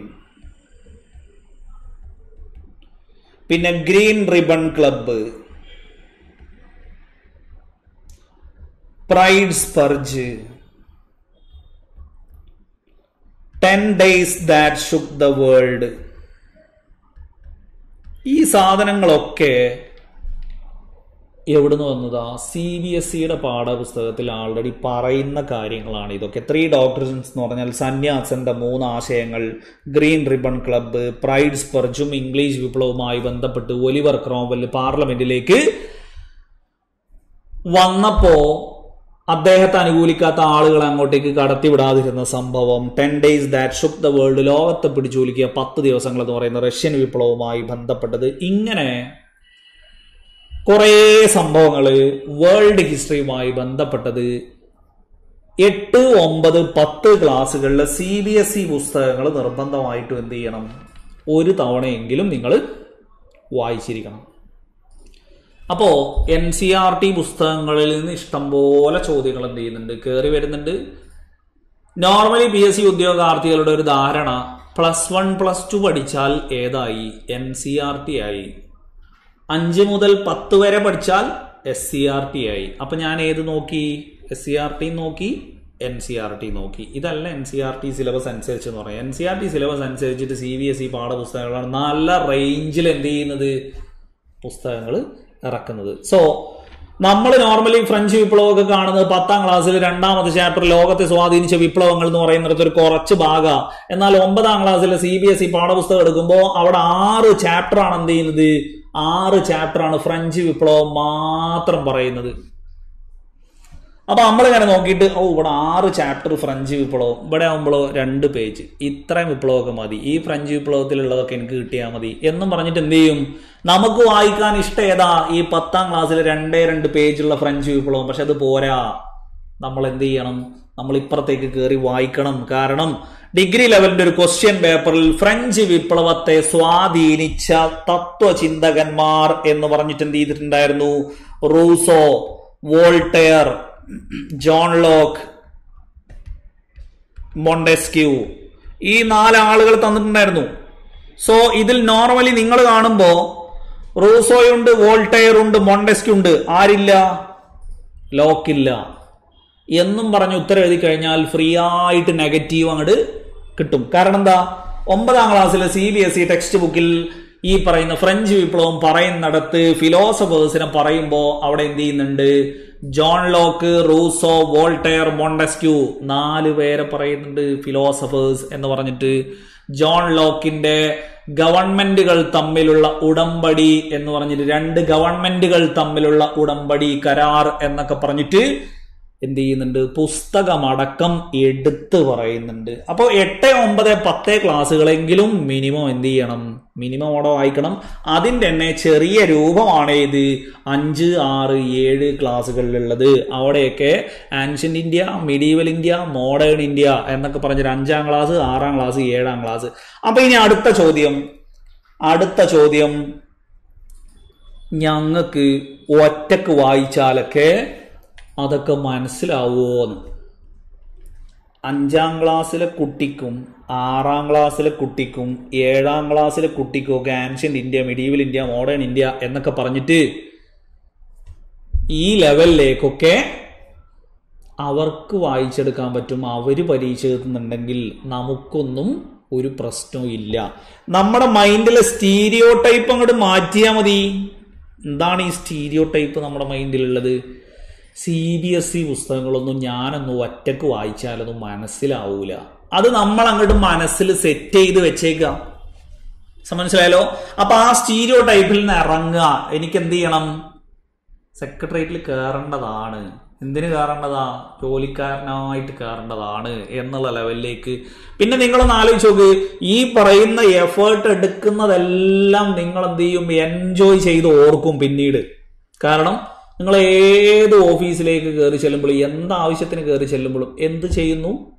പിന്നെ Green Ribbon Club Pride's Purge Ten Days That Shook the World ഈ സാധനങ്ങളൊക്കെ എവിടുന്ന് വന്നതാ? സി ബി എസ് സിയുടെ പാഠപുസ്തകത്തിൽ ആൾറെഡി പറയുന്ന കാര്യങ്ങളാണ് ഇതൊക്കെ. ത്രീ ഡോക്ടർസ് എന്ന് പറഞ്ഞാൽ സന്യാസന്റെ മൂന്ന് ആശയങ്ങൾ ഗ്രീൻ റിബൺ ക്ലബ്ബ് പ്രൈഡ് സ്പെർജും ഇംഗ്ലീഷ് വിപ്ലവവുമായി ബന്ധപ്പെട്ട് ഒലിവർ ക്രോംവെൽ പാർലമെന്റിലേക്ക് വന്നപ്പോ അദ്ദേഹത്തെ അനുകൂലിക്കാത്ത ആളുകളെ അങ്ങോട്ടേക്ക് കടത്തിവിടാതിരുന്ന സംഭവം. Ten Days That Shook the World ലോകത്തെ പിടിച്ചുലിക്കിയ പത്ത് ദിവസങ്ങൾ എന്ന് പറയുന്ന റഷ്യൻ വിപ്ലവവുമായി ബന്ധപ്പെട്ടത്. ഇങ്ങനെ കുറേ സംഭവങ്ങൾ വേൾഡ് ഹിസ്റ്ററിയുമായി ബന്ധപ്പെട്ടത് എട്ട് ഒമ്പത് പത്ത് ക്ലാസ്സുകളിൽ സി ബി എസ് ഇ പുസ്തകങ്ങൾ നിർബന്ധമായിട്ടും എന്ത് ചെയ്യണം? ഒരു തവണയെങ്കിലും നിങ്ങൾ വായിച്ചിരിക്കണം. അപ്പോൾ എൻ സി ആർ ടി പുസ്തകങ്ങളിൽ നിന്ന് ഇഷ്ടംപോലെ ചോദ്യങ്ങൾ എന്ത് ചെയ്യുന്നുണ്ട്? കയറി വരുന്നുണ്ട്. നോർമലി പി എസ് സി ഉദ്യോഗാർത്ഥികളുടെ ഒരു ധാരണ പ്ലസ് വൺ പ്ലസ് ടു പഠിച്ചാൽ ഏതായി? എൻ സി ആർ ടി ആയി. അഞ്ച് മുതൽ പത്ത് വരെ പഠിച്ചാൽ എസ് സി ആർ ടി ആയി. അപ്പൊ ഞാൻ ഏത് നോക്കി? എസ് സി ആർ ടി നോക്കി എൻ സി ആർ ടി നോക്കി. ഇതല്ല N C R T syllabus അനുസരിച്ച് എന്ന് പറയാം. N C R T syllabus അനുസരിച്ചിട്ട് സി ബി എസ് ഇ പാഠപുസ്തകങ്ങളാണ് നല്ല റേഞ്ചിൽ എന്ത് ചെയ്യുന്നത്? പുസ്തകങ്ങൾ ഇറക്കുന്നത്. സോ നമ്മൾ നോർമലി ഫ്രഞ്ച് വിപ്ലവമൊക്കെ കാണുന്നത് പത്താം ക്ലാസ്സിൽ രണ്ടാമത്തെ ചാപ്റ്റർ ലോകത്തെ സ്വാധീനിച്ച വിപ്ലവങ്ങൾ എന്ന് പറയുന്നിടത്ത് ഒരു കുറച്ച് ഭാഗ. എന്നാൽ ഒമ്പതാം ക്ലാസ്സിൽ സി ബി എസ് ഇ പാഠപുസ്തകം എടുക്കുമ്പോൾ അവിടെ ആറ് ചാപ്റ്റർ ആണ് എന്ത് ചെയ്യുന്നത്? ആറ് ചാപ്റ്റർ ആണ് ഫ്രഞ്ച് വിപ്ലവം മാത്രം പറയുന്നത്. അപ്പൊ നമ്മളിങ്ങനെ നോക്കിയിട്ട് ഓ ഇവിടെ ആറ് ചാപ്റ്റർ ഫ്രഞ്ച് വിപ്ലവം. ഇവിടെ ആകുമ്പോഴോ രണ്ട് പേജ് ഇത്രയും വിപ്ലവമൊക്കെ മതി. ഈ ഫ്രഞ്ച് വിപ്ലവത്തിലുള്ളതൊക്കെ എനിക്ക് കിട്ടിയാൽ മതി എന്നും പറഞ്ഞിട്ട് എന്ത് ചെയ്യും? നമുക്ക് വായിക്കാൻ ഇഷ്ടം ഏതാ? ഈ പത്താം ക്ലാസ്സിൽ രണ്ടേ രണ്ട് പേജുള്ള ഫ്രഞ്ച് വിപ്ലവം. പക്ഷെ അത് പോരാ. നമ്മൾ എന്ത് ചെയ്യണം? നമ്മൾ ഇപ്പുറത്തേക്ക് കയറി വായിക്കണം. കാരണം ഡിഗ്രി ലെവലിന്റെ ഒരു ക്വസ്റ്റ്യൻ പേപ്പറിൽ ഫ്രഞ്ച് വിപ്ലവത്തെ സ്വാധീനിച്ച തത്വചിന്തകന്മാർ എന്ന് പറഞ്ഞിട്ട് എന്ത് ചെയ്തിട്ടുണ്ടായിരുന്നു? Rousseau Voltaire John Locke Montesquieu ഈ നാല് ആളുകൾ തന്നിട്ടുണ്ടായിരുന്നു. സോ ഇതിൽ നോർമലി നിങ്ങൾ കാണുമ്പോൾ റൂസോയുണ്ട് വോൾട്ടയർ ഉണ്ട് മൊണ്ടെസ്ക്യൂ ഉണ്ട് ആരില്ല? ലോക്കില്ല. എന്നും പറഞ്ഞ് ഉത്തരം എഴുതി കഴിഞ്ഞാൽ ഫ്രീ ആയിട്ട് നെഗറ്റീവ് അങ്ങോട്ട് കിട്ടും. കാരണം എന്താ? ഒമ്പതാം ക്ലാസ്സിലെ C B S E text ബുക്കിൽ ഈ പറയുന്ന ഫ്രഞ്ച് വിപ്ലവം പറയുന്നിടത്ത് ഫിലോസഫേഴ്സിനെ പറയുമ്പോൾ അവിടെ എന്ത് ചെയ്യുന്നുണ്ട്? John Locke Rousseau Voltaire Montesquieu നാല് പേരെ പറയുന്നുണ്ട് ഫിലോസഫേഴ്സ് എന്ന് പറഞ്ഞിട്ട്. ജോൺ ലോക്കിന്റെ ഗവൺമെന്റുകൾ തമ്മിലുള്ള ഉടമ്പടി എന്ന് പറഞ്ഞിട്ട് രണ്ട് ഗവൺമെന്റുകൾ തമ്മിലുള്ള ഉടമ്പടി കരാർ എന്നൊക്കെ പറഞ്ഞിട്ട് എന്ത് ചെയ്യുന്നുണ്ട്? പുസ്തകമടക്കം എടുത്ത് പറയുന്നുണ്ട്. അപ്പോൾ എട്ട് ഒമ്പത് പത്ത് ക്ലാസ്സുകളെങ്കിലും മിനിമം എന്ത് ചെയ്യണം? മിനിമം ഓടെ വായിക്കണം. അതിന്റെ തന്നെ ചെറിയ രൂപമാണ് ഇത്. അഞ്ച് ആറ് ഏഴ് ക്ലാസ്സുകളിലുള്ളത്. അവിടെയൊക്കെ ancient India medieval India modern India എന്നൊക്കെ പറഞ്ഞൊരു അഞ്ചാം ക്ലാസ് ആറാം ക്ലാസ് ഏഴാം ക്ലാസ്. അപ്പോൾ ഇനി അടുത്ത ചോദ്യം. അടുത്ത ചോദ്യം. ഞങ്ങൾക്ക് ഒറ്റയ്ക്ക് വായിച്ചാലൊക്കെ അതൊക്കെ മനസ്സിലാവുമോന്ന് അഞ്ചാം ക്ലാസ്സിലെ കുട്ടിക്കും ആറാം ക്ലാസ്സിലെ കുട്ടിക്കും ഏഴാം ക്ലാസ്സിലെ കുട്ടിക്കും ഒക്കെ ancient India medieval India modern India എന്നൊക്കെ പറഞ്ഞിട്ട് ഈ ലെവലിലേക്കൊക്കെ അവർക്ക് വായിച്ചെടുക്കാൻ പറ്റും. അവർ പരീക്ഷ എഴുതുന്നുണ്ടെങ്കിൽ നമുക്കൊന്നും ഒരു പ്രശ്നവും ഇല്ല. നമ്മുടെ മൈൻഡിലെ സ്റ്റീരിയോ ടൈപ്പ് അങ്ങോട്ട് മാറ്റിയാൽ മതി. എന്താണ് ഈ സ്റ്റീരിയോ ടൈപ്പ് നമ്മുടെ മൈൻഡിലുള്ളത് സി ബി എസ് ഇ പുസ്തകങ്ങളൊന്നും ഞാനൊന്നും ഒറ്റയ്ക്ക് വായിച്ചാലൊന്നും മനസ്സിലാവൂല. അത് നമ്മൾ അങ്ങോട്ട് മനസ്സിൽ സെറ്റ് ചെയ്ത് വെച്ചേക്കാം. മനസ്സിലായല്ലോ അപ്പൊ ആ സ്റ്റീരിയോ ടൈപ്പിൽ നിന്ന് ഇറങ്ങുക. എനിക്ക് എന്ത് ചെയ്യണം സെക്രട്ടേറിയറ്റിൽ കയറേണ്ടതാണ് എന്തിന് കയറേണ്ടതാ ജോലിക്കാരനായിട്ട് കയറേണ്ടതാണ് എന്നുള്ള ലെവലിലേക്ക് പിന്നെ നിങ്ങളൊന്ന് ആലോചിച്ച് നോക്ക്. ഈ പറയുന്ന എഫേർട്ട് എടുക്കുന്നതെല്ലാം നിങ്ങൾ എന്ത് ചെയ്യും എൻജോയ് ചെയ്ത് ഓർക്കും പിന്നീട്. കാരണം നിങ്ങൾ ഏത് ഓഫീസിലേക്ക് കയറി ചെല്ലുമ്പോൾ എന്ത് ആവശ്യത്തിന് കയറി ചെല്ലുമ്പോഴും എന്ത് ചെയ്യുന്നു?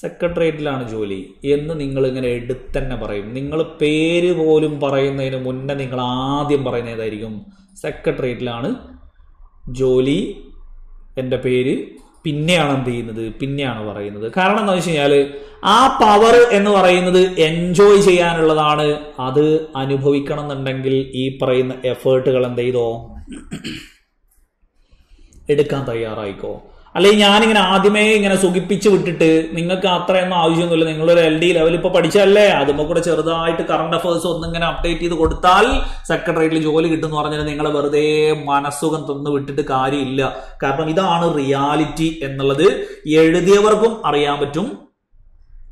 സെക്രട്ടേറിയറ്റിലാണ് ജോലി എന്ന് നിങ്ങൾ ഇങ്ങനെ എടുത്തന്നെ പറയും. നിങ്ങൾ പേര് പോലും പറയുന്നതിന് മുന്നേ നിങ്ങൾ ആദ്യം പറയുന്ന ഏതായിരിക്കും? സെക്രട്ടേറിയറ്റിലാണ് ജോലി എന്റെ പേര് പിന്നെയാണ് എന്ത് ചെയ്യുന്നത്? പിന്നെയാണ് പറയുന്നത്. കാരണം എന്താ വെച്ച് കഴിഞ്ഞാൽ ആ പവർ എന്ന് പറയുന്നത് എൻജോയ് ചെയ്യാനുള്ളതാണ്. അത് അനുഭവിക്കണം എന്നുണ്ടെങ്കിൽ ഈ പറയുന്ന എഫേർട്ടുകൾ എന്ത് ചെയ്തോ? എടുക്കാൻ തയ്യാറായിക്കോ? അല്ലെങ്കിൽ ഞാനിങ്ങനെ ആദ്യമേ ഇങ്ങനെ സുഖിപ്പിച്ച് വിട്ടിട്ട് നിങ്ങൾക്ക് അത്രയൊന്നും ആവശ്യമൊന്നുമില്ല. നിങ്ങളൊരു എൽ ഡി ലെവൽ ഇപ്പൊ പഠിച്ചല്ലേ അതുമ്പോൾ കൂടെ ചെറുതായിട്ട് കറണ്ട് അഫയേഴ്സ് ഇങ്ങനെ അപ്ഡേറ്റ് ചെയ്ത് കൊടുത്താൽ സെക്രട്ടറിയേറ്റിൽ ജോലി കിട്ടും എന്ന് പറഞ്ഞാൽ നിങ്ങൾ വെറുതെ മനസ്സുഖം തന്നു വിട്ടിട്ട് കാര്യമില്ല. കാരണം ഇതാണ് റിയാലിറ്റി എന്നുള്ളത് എഴുതിയവർക്കും അറിയാൻ പറ്റും.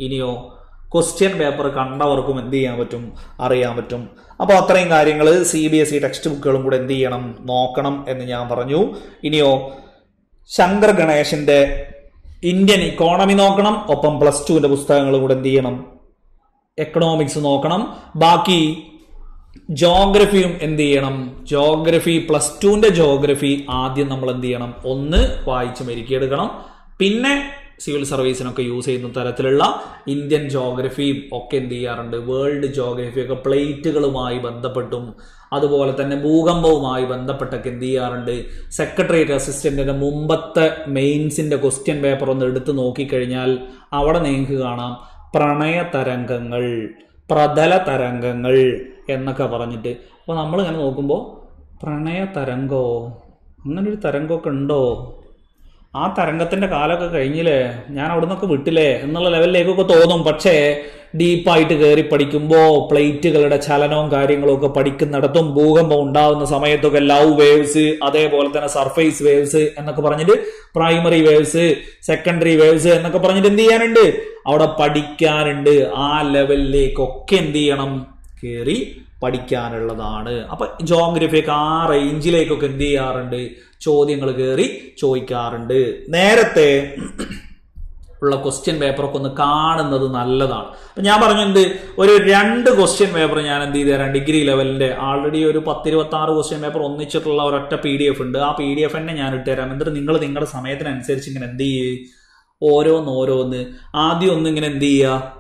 ഇനിയോ ക്വസ്റ്റ്യൻ പേപ്പർ കണ്ടവർക്കും എന്ത് ചെയ്യാൻ പറ്റും? അറിയാൻ പറ്റും. അപ്പോൾ അത്രയും കാര്യങ്ങൾ C B S E text ബുക്കുകളും കൂടെ എന്ത് ചെയ്യണം? നോക്കണം എന്ന് ഞാൻ പറഞ്ഞു. ഇനിയോ ശങ്കർ ഗണേശന്റെ ഇന്ത്യൻ ഇക്കോണമി നോക്കണം. ഒപ്പം പ്ലസ് ടുവിന്റെ പുസ്തകങ്ങൾ കൂടെ എന്ത് ചെയ്യണം? എക്കണോമിക്സ് നോക്കണം. ബാക്കി ജോഗ്രഫിയും എന്ത് ചെയ്യണം? ജോഗ്രഫി പ്ലസ് ടുവിന്റെ ജോഗ്രഫി ആദ്യം നമ്മൾ എന്ത് ചെയ്യണം? ഒന്ന് വായിച്ച് മെരുക്കിയെടുക്കണം. പിന്നെ സിവിൽ സർവീസിനൊക്കെ യൂസ് ചെയ്യുന്ന തരത്തിലുള്ള ഇന്ത്യൻ ജോഗ്രഫിയും ഒക്കെ എന്ത് ചെയ്യാറുണ്ട്? വേൾഡ് ജോഗ്രഫി ഒക്കെ പ്ലേറ്റുകളുമായി ബന്ധപ്പെട്ടും അതുപോലെ തന്നെ ഭൂകമ്പവുമായി ബന്ധപ്പെട്ടൊക്കെ എന്ത് ചെയ്യാറുണ്ട്? സെക്രട്ടേറിയറ്റ് അസിസ്റ്റന്റിന്റെ മുമ്പത്തെ മെയിൻസിന്റെ ക്വസ്റ്റ്യൻ പേപ്പർ ഒന്ന് എടുത്തു നോക്കിക്കഴിഞ്ഞാൽ അവിടെ നിങ്ങൾക്ക് കാണാം. പ്രണയ തരംഗങ്ങൾ പ്രതല തരംഗങ്ങൾ എന്നൊക്കെ പറഞ്ഞിട്ട്. അപ്പോൾ നമ്മൾ ഇങ്ങനെ നോക്കുമ്പോൾ പ്രണയ തരംഗോ? അങ്ങനൊരു തരംഗമൊക്കെ ഉണ്ടോ? ആ തരംഗത്തിന്റെ കാലമൊക്കെ കഴിഞ്ഞില്ലേ? ഞാൻ അവിടെ നിന്നൊക്കെ വിട്ടില്ലേ? എന്നുള്ള ലെവലിലേക്കൊക്കെ തോന്നും. പക്ഷേ ഡീപ്പായിട്ട് കയറി പഠിക്കുമ്പോൾ പ്ലേറ്റുകളുടെ ചലനവും കാര്യങ്ങളും ഒക്കെ പഠിക്കുന്നിടത്തും ഭൂകമ്പം ഉണ്ടാവുന്ന സമയത്തൊക്കെ ലവ് വേവ്സ് അതേപോലെ തന്നെ സർഫേസ് വേവ്സ് എന്നൊക്കെ പറഞ്ഞിട്ട് പ്രൈമറി വേവ്സ് സെക്കൻഡറി വേവ്സ് എന്നൊക്കെ പറഞ്ഞിട്ട് എന്ത് ചെയ്യാനുണ്ട്? അവിടെ പഠിക്കാനുണ്ട്. ആ ലെവലിലേക്കൊക്കെ എന്ത് ചെയ്യണം? കയറി പഠിക്കാനുള്ളതാണ്. അപ്പൊ ജോഗ്രഫിയൊക്കെ ആ റേഞ്ചിലേക്കൊക്കെ എന്ത് ചെയ്യാറുണ്ട്? ചോദ്യങ്ങൾ കയറി ചോദിക്കാറുണ്ട്. നേരത്തെ ഉള്ള ക്വസ്റ്റ്യൻ പേപ്പറൊക്കെ ഒന്ന് കാണുന്നത് നല്ലതാണ്. അപ്പൊ ഞാൻ പറഞ്ഞെന്ത് ഒരു രണ്ട് ക്വസ്റ്റ്യൻ പേപ്പർ ഞാൻ എന്ത് ചെയ്തു തരാം? ഡിഗ്രി ലെവലിന്റെ ആൾറെഡി ഒരു പത്തിരുപത്തി ആറ് ക്വസ്റ്റ്യൻ പേപ്പർ ഒന്നിച്ചിട്ടുള്ള ഒരൊറ്റ പി ഡി എഫ് ഉണ്ട്. ആ പി ഡി എഫ് തന്നെ ഞാൻ ഇട്ടുതരാം എന്നിട്ട് നിങ്ങൾ നിങ്ങളുടെ സമയത്തിനനുസരിച്ച് ഇങ്ങനെ എന്ത് ചെയ്യുക ഓരോന്ന് ഓരോന്ന്. ആദ്യം ഒന്ന് ഇങ്ങനെ എന്ത് ചെയ്യുക?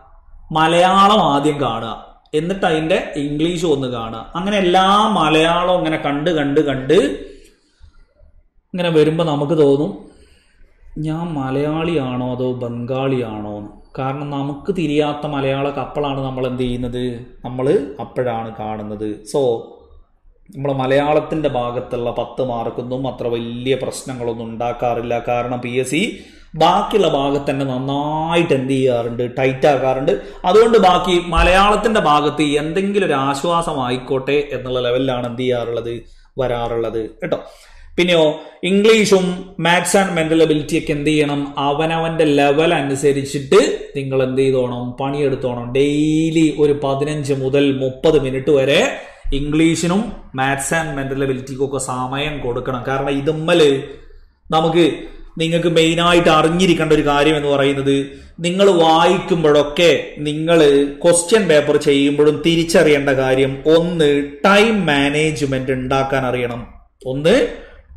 മലയാളം ആദ്യം കാണുക. എന്നിട്ട് അതിന്റെ ഇംഗ്ലീഷ് ഒന്ന് കാണുക. അങ്ങനെ എല്ലാ മലയാളവും ഇങ്ങനെ കണ്ട് കണ്ട് കണ്ട് ഇങ്ങനെ വരുമ്പോൾ നമുക്ക് തോന്നും ഞാൻ മലയാളിയാണോ അതോ ബംഗാളിയാണോ എന്ന്. കാരണം നമുക്ക് തിരിയാത്ത മലയാള കപ്പളാണ് നമ്മൾ എന്ത് ചെയ്യുന്നത്? നമ്മൾ അപ്പോഴാണ് കാണുന്നത്. സോ നമ്മൾ മലയാളത്തിന്റെ ഭാഗത്തുള്ള പത്ത് മാർക്കൊന്നും അത്ര വലിയ പ്രശ്നങ്ങളൊന്നും ഉണ്ടാക്കാറില്ല. കാരണം പി എസ് സി ബാക്കിയുള്ള ഭാഗത്ത് തന്നെ നന്നായിട്ട് എന്ത് ചെയ്യാറുണ്ട്? ടൈറ്റ് ആക്കാറുണ്ട്. അതുകൊണ്ട് ബാക്കി മലയാളത്തിന്റെ ഭാഗത്ത് എന്തെങ്കിലും ഒരു ആശ്വാസം ആയിക്കോട്ടെ എന്നുള്ള ലെവലിലാണ് എന്ത് ചെയ്യാറുള്ളത്? വരാറുള്ളത്. കേട്ടോ? പിന്നെയോ ഇംഗ്ലീഷും മാത്സ് ആൻഡ് മെന്റൽ എബിലിറ്റി ഒക്കെ എന്ത് ചെയ്യണം? അവനവന്റെ ലെവൽ അനുസരിച്ചിട്ട് നിങ്ങൾ എന്ത് ചെയ്തോണം? പണിയെടുത്തോണം. ഡെയിലി ഒരു പതിനഞ്ച് മുതൽ മുപ്പത് മിനിറ്റ് വരെ ഇംഗ്ലീഷിനും മാത്സ് ആൻഡ് മെന്റൽ എബിലിറ്റിക്കും ഒക്കെ സമയം കൊടുക്കണം. കാരണം ഇതുമ്മൽ നമുക്ക് നിങ്ങൾക്ക് മെയിനായിട്ട് അറിഞ്ഞിരിക്കേണ്ട ഒരു കാര്യം എന്ന് പറയുന്നത് നിങ്ങൾ വായിക്കുമ്പോഴൊക്കെ നിങ്ങൾ ക്വസ്റ്റ്യൻ പേപ്പർ ചെയ്യുമ്പോഴും തിരിച്ചറിയേണ്ട കാര്യം ഒന്ന് ടൈം മാനേജ്മെന്റ് ഉണ്ടാക്കാൻ അറിയണം. ഒന്ന്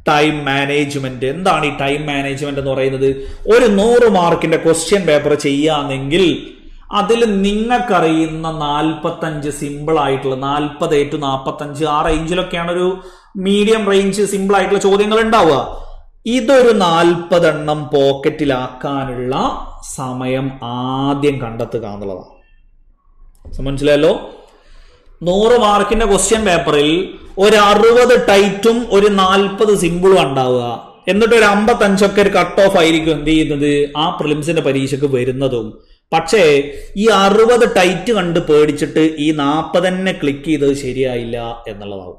ടൈം മാനേജ്മെന്റ് എന്താണ് ഈ ടൈം മാനേജ്മെന്റ് എന്ന് പറയുന്നത്? ഒരു നൂറ് മാർക്കിന്റെ ക്വസ്റ്റ്യൻ പേപ്പർ ചെയ്യാമെങ്കിൽ അതിൽ നിങ്ങൾക്കറിയുന്ന നാൽപ്പത്തഞ്ച് സിമ്പിൾ ആയിട്ടുള്ള നാൽപ്പത് ടു നാൽപ്പത്തഞ്ച് ആ റേഞ്ചിലൊക്കെയാണ് ഒരു മീഡിയം റേഞ്ച് സിമ്പിൾ ആയിട്ടുള്ള ചോദ്യങ്ങൾ ഉണ്ടാവുക. ഇതൊരു നാൽപ്പതെണ്ണം പോക്കറ്റിലാക്കാനുള്ള സമയം ആദ്യം കണ്ടെത്തുക എന്നുള്ളതാണ്. മനസ്സിലായല്ലോ? നൂറ് മാർക്കിന്റെ ക്വസ്റ്റ്യൻ പേപ്പറിൽ ഒരു അറുപത് ടൈറ്റും ഒരു നാൽപ്പത് സിമ്പിളും ഉണ്ടാവുക. എന്നിട്ട് ഒരു അമ്പത്തഞ്ചൊക്കെ ഒരു കട്ട് ഓഫ് ആയിരിക്കും എന്ത് ചെയ്യുന്നത്? ആ പ്രിലിംസിന്റെ പരീക്ഷയ്ക്ക് വരുന്നതും. പക്ഷേ ഈ അറുപത് ടൈറ്റ് കണ്ട് പേടിച്ചിട്ട് ഈ നാൽപ്പത് തന്നെ ക്ലിക്ക് ചെയ്തത് ശരിയായില്ല എന്നുള്ളതാവും.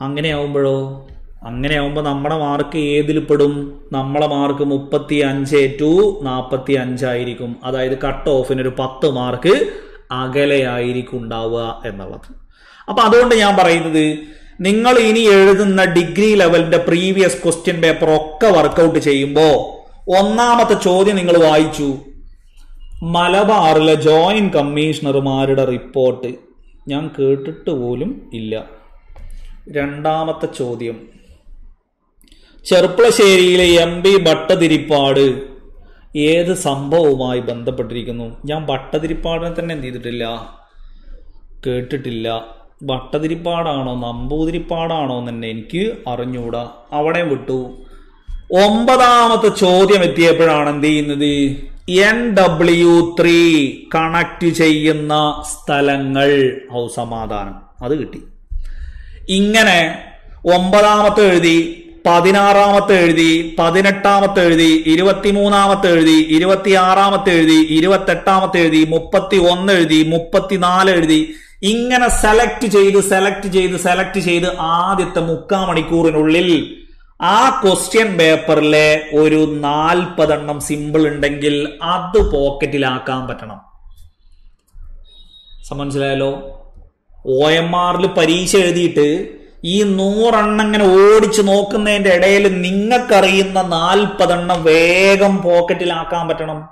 അങ്ങനെയാവുമ്പോഴോ? അങ്ങനെയാവുമ്പോൾ നമ്മുടെ മാർക്ക് ഏതിൽ പെടും? നമ്മളെ മാർക്ക് മുപ്പത്തി അഞ്ച് ടു നാൽപ്പത്തി അഞ്ചായിരിക്കും അതായത് കട്ട് ഓഫിന് ഒരു പത്ത് മാർക്ക് അകലെയായിരിക്കും ഉണ്ടാവുക എന്നുള്ളത്. അപ്പം അതുകൊണ്ട് ഞാൻ പറയുന്നത് നിങ്ങൾ ഇനി എഴുതുന്ന ഡിഗ്രി ലെവലിന്റെ പ്രീവിയസ് ക്വസ്റ്റ്യൻ പേപ്പർ ഒക്കെ വർക്കൗട്ട് ചെയ്യുമ്പോൾ ഒന്നാമത്തെ ചോദ്യം നിങ്ങൾ വായിച്ചു. മലബാറിലെ ജോയിന്റ് കമ്മീഷണർമാരുടെ റിപ്പോർട്ട് ഞാൻ കേട്ടിട്ട് പോലും ഇല്ല. രണ്ടാമത്തെ ചോദ്യം ചെർപ്പളശ്ശേരിയിലെ എം പി ഭട്ടതിരിപ്പാട് ഏത് സംഭവവുമായി ബന്ധപ്പെട്ടിരിക്കുന്നു? ഞാൻ ഭട്ടതിരിപ്പാടിനെ തന്നെ എന്ത് ചെയ്തിട്ടില്ല? കേട്ടിട്ടില്ല. ഭട്ടതിരിപ്പാടാണോ? നമ്പൂതിരിപ്പാടാണോ എന്ന് എനിക്ക് അറിഞ്ഞുകൂടാ അവിടെ വിട്ടു. ഒമ്പതാമത്തെ ചോദ്യം എത്തിയപ്പോഴാണ് എന്ത് ചെയ്യുന്നത്? എൻ ഡബ്ല്യു ത്രീ കണക്ട് ചെയ്യുന്ന സ്ഥലങ്ങൾ. ഔ സമാധാനം അത് കിട്ടി. ഇങ്ങനെ ഒമ്പതാമത്തെ എഴുതി. പതിനാറാമത്തെ എഴുതി പതിനെട്ടാമത്തെ എഴുതി ഇരുപത്തിമൂന്നാമത്തെ എഴുതി ഇരുപത്തിയാറാമത്തെ എഴുതി ഇരുപത്തെട്ടാമത്തെ എഴുതി മുപ്പത്തി ഒന്ന് എഴുതി മുപ്പത്തിനാല് എഴുതി ഇങ്ങനെ സെലക്ട് ചെയ്ത് സെലക്ട് ചെയ്ത് സെലക്ട് ചെയ്ത് ആദ്യത്തെ മുക്കാ മണിക്കൂറിനുള്ളിൽ ആ ക്വസ്റ്റ്യൻ പേപ്പറിലെ ഒരു നാൽപ്പതെണ്ണം സിമ്പിൾ ഉണ്ടെങ്കിൽ അത് പോക്കറ്റിലാക്കാൻ പറ്റണം. മനസ്സിലായല്ലോ? ഒ എം ആറിൽ പരീക്ഷ എഴുതിയിട്ട് ഈ നൂറെണ്ണം ഇങ്ങനെ ഓടിച്ചു നോക്കുന്നതിന്റെ ഇടയിൽ നിങ്ങൾക്കറിയുന്ന നാൽപ്പതെണ്ണം വേഗം പോക്കറ്റിലാക്കാൻ പറ്റണം.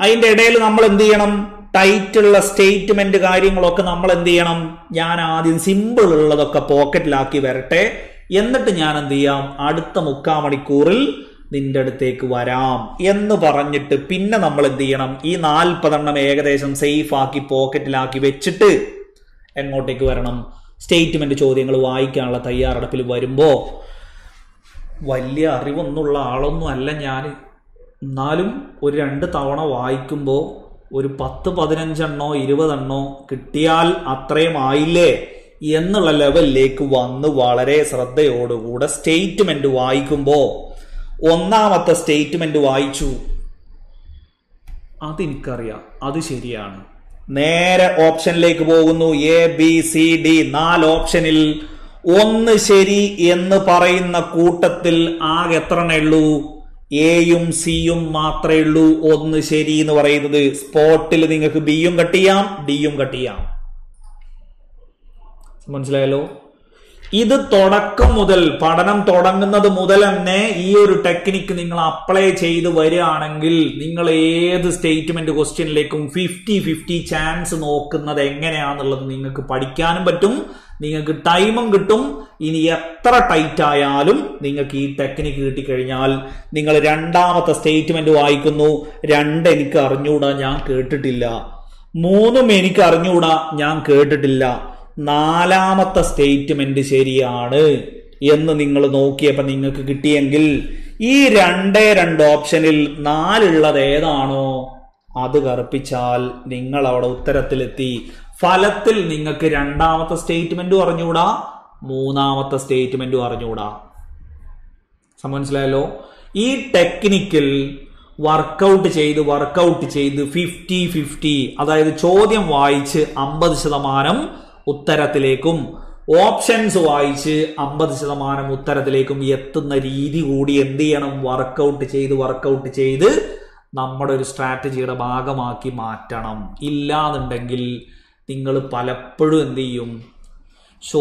അതിന്റെ ഇടയിൽ നമ്മൾ എന്ത് ചെയ്യണം? ടൈറ്റുള്ള സ്റ്റേറ്റ്മെന്റ് കാര്യങ്ങളൊക്കെ നമ്മൾ എന്ത് ചെയ്യണം? ഞാൻ ആദ്യം സിമ്പിൾ ഉള്ളതൊക്കെ പോക്കറ്റിലാക്കി വരട്ടെ. എന്നിട്ട് ഞാൻ എന്ത് ചെയ്യാം? അടുത്ത മുക്കാ മണിക്കൂറിൽ നിന്റെ അടുത്തേക്ക് വരാം എന്ന് പറഞ്ഞിട്ട് പിന്നെ നമ്മൾ എന്ത് ചെയ്യണം? ഈ നാൽപ്പതെണ്ണം ഏകദേശം സേഫ് ആക്കി പോക്കറ്റിലാക്കി വെച്ചിട്ട് എങ്ങോട്ടേക്ക് വരണം? സ്റ്റേറ്റ്മെന്റ് ചോദ്യങ്ങൾ വായിക്കാനുള്ള തയ്യാറെടുപ്പിൽ വരുമ്പോൾ വലിയ അറിവൊന്നുള്ള ആളൊന്നും അല്ല ഞാൻ എന്നാലും ഒരു രണ്ട് തവണ വായിക്കുമ്പോൾ ഒരു പത്ത് പതിനഞ്ചെണ്ണോ ഇരുപതെണ്ണോ കിട്ടിയാൽ അത്രയും ആയില്ലേ? എന്നുള്ള ലെവലിലേക്ക് വന്ന് വളരെ ശ്രദ്ധയോടുകൂടെ സ്റ്റേറ്റ്മെന്റ് വായിക്കുമ്പോൾ ഒന്നാമത്തെ സ്റ്റേറ്റ്മെന്റ് വായിച്ചു. അതെനിക്കറിയാം അത് ശരിയാണ്. നേരെ ഓപ്ഷനിലേക്ക് പോകുന്നു. എ ബി സി ഡി നാല് ഓപ്ഷനിൽ. ഒന്ന് ശരി എന്ന് പറയുന്ന കൂട്ടത്തിൽ ആകെ എത്ര ഉള്ളൂ? എയും സിയും മാത്രമേ ഉള്ളൂ. ഒന്ന് ശരി എന്ന് പറയുന്നത്. സ്പോട്ടിൽ നിങ്ങൾക്ക് ബിയും കട്ട് ചെയ്യാം ഡിയും കട്ട് ചെയ്യാം. മനസ്സിലായല്ലോ? ഇത് തുടക്കം മുതൽ പഠനം തുടങ്ങുന്നത് മുതൽ തന്നെ ഈ ഒരു ടെക്നിക്ക് നിങ്ങൾ അപ്ലൈ ചെയ്ത് വരികയാണെങ്കിൽ നിങ്ങൾ ഏത് സ്റ്റേറ്റ്മെന്റ് ക്വസ്റ്റ്യനിലേക്കും ഫിഫ്റ്റി ഫിഫ്റ്റി ചാൻസ് നോക്കുന്നത് എങ്ങനെയാണെന്നുള്ളത് നിങ്ങൾക്ക് പഠിക്കാനും പറ്റും. നിങ്ങൾക്ക് ടൈമും കിട്ടും. ഇനി എത്ര ടൈറ്റ് ആയാലും നിങ്ങൾക്ക് ഈ ടെക്നിക്ക് കിട്ടിക്കഴിഞ്ഞാൽ നിങ്ങൾ രണ്ടാമത്തെ സ്റ്റേറ്റ്മെന്റ് വായിക്കുന്നു. രണ്ട് എനിക്ക് അറിഞ്ഞുകൂടാ ഞാൻ കേട്ടിട്ടില്ല. മൂന്നും എനിക്ക് അറിഞ്ഞുകൂടാ ഞാൻ കേട്ടിട്ടില്ല. നാലാമത്തെ സ്റ്റേറ്റ്മെന്റ് ശരിയാണ് എന്ന് നിങ്ങൾ നോക്കിയപ്പോൾ നിങ്ങൾക്ക് കിട്ടിയെങ്കിൽ ഈ രണ്ടേ രണ്ട് ഓപ്ഷനിൽ നാലുള്ളത് ഏതാണോ അത് കറുപ്പിച്ചാൽ നിങ്ങൾ അവിടെ ഉത്തരത്തിലെത്തി. ഫലത്തിൽ നിങ്ങൾക്ക് രണ്ടാമത്തെ സ്റ്റേറ്റ്മെന്റും അറിഞ്ഞുകൂടാ മൂന്നാമത്തെ സ്റ്റേറ്റ്മെന്റും അറിഞ്ഞുകൂടാ. മനസ്സിലായല്ലോ? ഈ ടെക്നിക്കിൽ വർക്കൗട്ട് ചെയ്ത് വർക്കൗട്ട് ചെയ്ത് ഫിഫ്റ്റി ഫിഫ്റ്റി അതായത് ചോദ്യം വായിച്ച് അമ്പത് ശതമാനം ഉത്തരത്തിലേക്കും ഓപ്ഷൻസ് വായിച്ച് അമ്പത് ശതമാനം ഉത്തരത്തിലേക്കും എത്തുന്ന രീതി കൂടി എന്ത് ചെയ്യണം? വർക്കൗട്ട് ചെയ്ത് വർക്കൗട്ട് ചെയ്ത് നമ്മുടെ ഒരു സ്ട്രാറ്റജിയുടെ ഭാഗമാക്കി മാറ്റണം. ഇല്ലാന്നുണ്ടെങ്കിൽ നിങ്ങൾ പലപ്പോഴും എന്ത് ചെയ്യും? സോ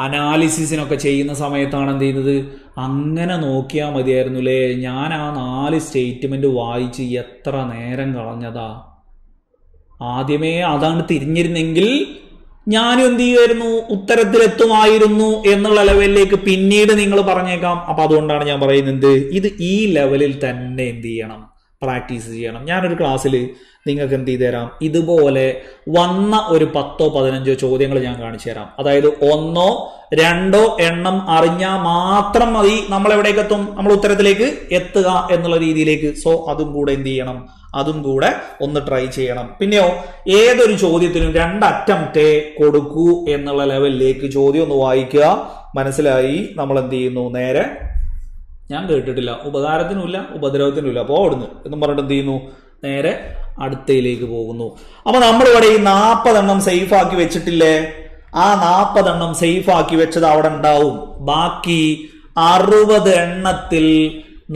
അനാലിസിസിനൊക്കെ ചെയ്യുന്ന സമയത്താണ് എന്ത് ചെയ്യുന്നത്? അങ്ങനെ നോക്കിയാൽ മതിയായിരുന്നു അല്ലേ ഞാൻ ആ നാല് സ്റ്റേറ്റ്മെന്റ് വായിച്ച് എത്ര നേരം കളഞ്ഞതാ? ആദ്യമേ അതാണ് തിരിഞ്ഞിരുന്നെങ്കിൽ ഞാനും എന്ത് ചെയ്യുമായിരുന്നു? ഉത്തരത്തിലെത്തുമായിരുന്നു എന്നുള്ള ലെവലിലേക്ക് പിന്നീട് നിങ്ങൾ പറഞ്ഞേക്കാം. അപ്പൊ അതുകൊണ്ടാണ് ഞാൻ പറയുന്നത് ഇത് ഈ ലെവലിൽ തന്നെ എന്ത് ചെയ്യണം? പ്രാക്ടീസ് ചെയ്യണം. ഞാനൊരു ക്ലാസ്സിൽ നിങ്ങൾക്ക് എന്ത് ചെയ്തു തരാം? ഇതുപോലെ വന്ന ഒരു പത്തോ പതിനഞ്ചോ ചോദ്യങ്ങൾ ഞാൻ കാണിച്ചു തരാം. അതായത് ഒന്നോ രണ്ടോ എണ്ണം അറിഞ്ഞാൽ മാത്രം മതി നമ്മൾ എവിടേക്ക് എത്തും നമ്മൾ ഉത്തരത്തിലേക്ക് എത്തുക എന്നുള്ള രീതിയിലേക്ക്. സോ അതും കൂടെ എന്ത് ചെയ്യണം? അതും കൂടെ ഒന്ന് ട്രൈ ചെയ്യണം. പിന്നെയോ ഏതൊരു ചോദ്യത്തിനും രണ്ട് അറ്റംപ്റ്റേ കൊടുക്കൂ എന്നുള്ള ലെവലിലേക്ക് ചോദ്യം ഒന്ന് വായിക്കുക. മനസ്സിലായി? നമ്മൾ എന്ത് ചെയ്യുന്നു? നേരെ ഞാൻ കേട്ടിട്ടില്ല. ഉപകാരത്തിനുമില്ല ഉപദ്രവത്തിനുമില്ല. അപ്പോൾ അവിടുന്ന് എന്നും പറഞ്ഞിട്ട് എന്ത് ചെയ്യുന്നു? നേരെ അടുത്തയിലേക്ക് പോകുന്നു. അപ്പൊ നമ്മളിവിടെ ഈ നാൽപ്പതെണ്ണം സേഫ് ആക്കി വെച്ചിട്ടില്ലേ? ആ നാൽപ്പതെണ്ണം സേഫ് ആക്കി വെച്ചത് അവിടെ ഉണ്ടാവും. ബാക്കി അറുപത് എണ്ണത്തിൽ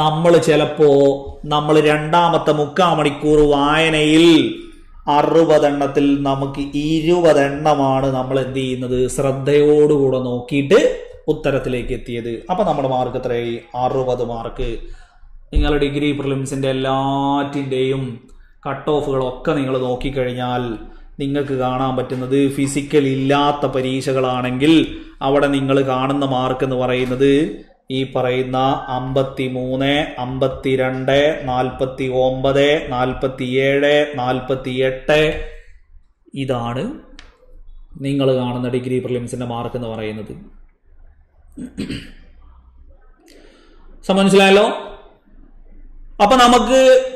നമ്മൾ ചിലപ്പോ നമ്മൾ രണ്ടാമത്തെ മുക്കാ മണിക്കൂർ വായനയിൽ അറുപതെണ്ണത്തിൽ നമുക്ക് ഇരുപതെണ്ണമാണ് നമ്മൾ എന്ത് ചെയ്യുന്നത്? ശ്രദ്ധയോടുകൂടെ നോക്കിയിട്ട് ഉത്തരത്തിലേക്ക് എത്തിയത്. അപ്പൊ നമ്മുടെ മാർക്ക് എത്രയായി? അറുപത് മാർക്ക് നിങ്ങൾ ഡിഗ്രി പ്രിലിംസിന്റെ എല്ലാറ്റിന്റെയും കട്ട് ഓഫുകളൊക്കെ നിങ്ങൾ നോക്കിക്കഴിഞ്ഞാൽ നിങ്ങൾക്ക് കാണാൻ പറ്റുന്നത് ഫിസിക്കൽ ഇല്ലാത്ത പരീക്ഷകളാണെങ്കിൽ അവിടെ നിങ്ങൾ കാണുന്ന മാർക്ക് എന്ന് പറയുന്നത് ഈ പറയുന്ന അമ്പത്തി മൂന്ന് അമ്പത്തിരണ്ട് നാൽപ്പത്തി ഒമ്പത് നാൽപ്പത്തി ഏഴ് നാൽപ്പത്തി എട്ട് ഇതാണ് നിങ്ങൾ കാണുന്ന ഡിഗ്രി പ്രിലിംസിന്റെ മാർക്ക് എന്ന് പറയുന്നത്. മനസ്സിലായല്ലോ? അപ്പൊ നമുക്ക്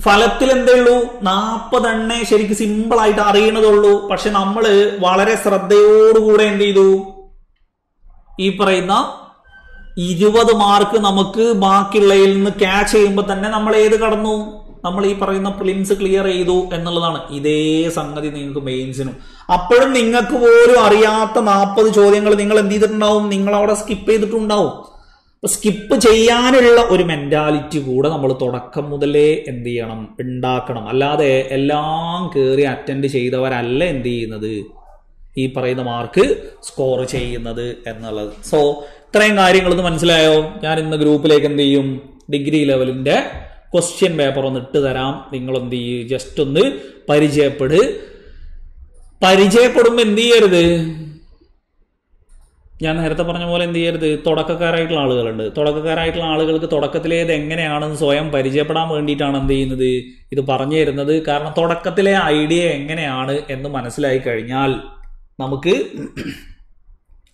ഫലത്തിൽ എന്തേ ഉള്ളൂ? നാൽപ്പതെണ്ണേ ശരിക്കും സിമ്പിൾ ആയിട്ട് അറിയണതുള്ളൂ. പക്ഷെ നമ്മൾ വളരെ ശ്രദ്ധയോടുകൂടെ എന്ത് ചെയ്തു? ഈ പറയുന്ന ഇരുപത് മാർക്ക് നമുക്ക് ബാക്കിയുള്ളതിൽ നിന്ന് ക്യാച്ച് ചെയ്യുമ്പോൾ തന്നെ നമ്മൾ ഏത് കടന്നു? നമ്മൾ ഈ പറയുന്ന പ്രിലിംസ് ക്ലിയർ ചെയ്തു എന്നുള്ളതാണ്. ഇതേ സംഗതി നിങ്ങൾക്ക് മെയിൻസിനും. അപ്പോഴും നിങ്ങൾക്ക് പോലും അറിയാത്ത നാൽപ്പത് ചോദ്യങ്ങൾ നിങ്ങൾ എന്ത് ചെയ്തിട്ടുണ്ടാവും? നിങ്ങൾ അവിടെ സ്കിപ്പ് ചെയ്തിട്ടുണ്ടാവും. സ്കിപ്പ് ചെയ്യാനുള്ള ഒരു മെന്റാലിറ്റി കൂടെ നമ്മൾ തുടക്കം മുതലേ എന്ത് ചെയ്യണം? ഉണ്ടാക്കണം. അല്ലാതെ എല്ലാം കയറി അറ്റൻഡ് ചെയ്തവരല്ല എന്ത് ചെയ്യുന്നത്? ഈ പറയുന്ന മാർക്ക് സ്കോർ ചെയ്യുന്നത് എന്നുള്ളത്. സോ ഇത്രയും കാര്യങ്ങളൊന്ന് മനസ്സിലായോ? ഞാൻ ഇന്ന് ഗ്രൂപ്പിലേക്ക് എന്ത് ചെയ്യും? ഡിഗ്രി ലെവലിന്റെ ക്വസ്റ്റ്യൻ പേപ്പർ ഒന്ന് ഇട്ട് തരാം. നിങ്ങൾ എന്ത് ചെയ്യും? ജസ്റ്റ് ഒന്ന് പരിചയപ്പെട്. പരിചയപ്പെടുമ്പോൾ എന്ത് ചെയ്യരുത്? ഞാൻ നേരത്തെ പറഞ്ഞ പോലെ എന്ത് ചെയ്യരുത്? തുടക്കക്കാരായിട്ടുള്ള ആളുകളുണ്ട്. തുടക്കക്കാരായിട്ടുള്ള ആളുകൾക്ക് തുടക്കത്തിലെ ഇത് എങ്ങനെയാണെന്ന് സ്വയം പരിചയപ്പെടാൻ വേണ്ടിയിട്ടാണ് എന്ത് ചെയ്യുന്നത്? ഇത് പറഞ്ഞു തരുന്നത്. കാരണം തുടക്കത്തിലെ ഐഡിയ എങ്ങനെയാണ് എന്ന് മനസ്സിലായി കഴിഞ്ഞാൽ നമുക്ക്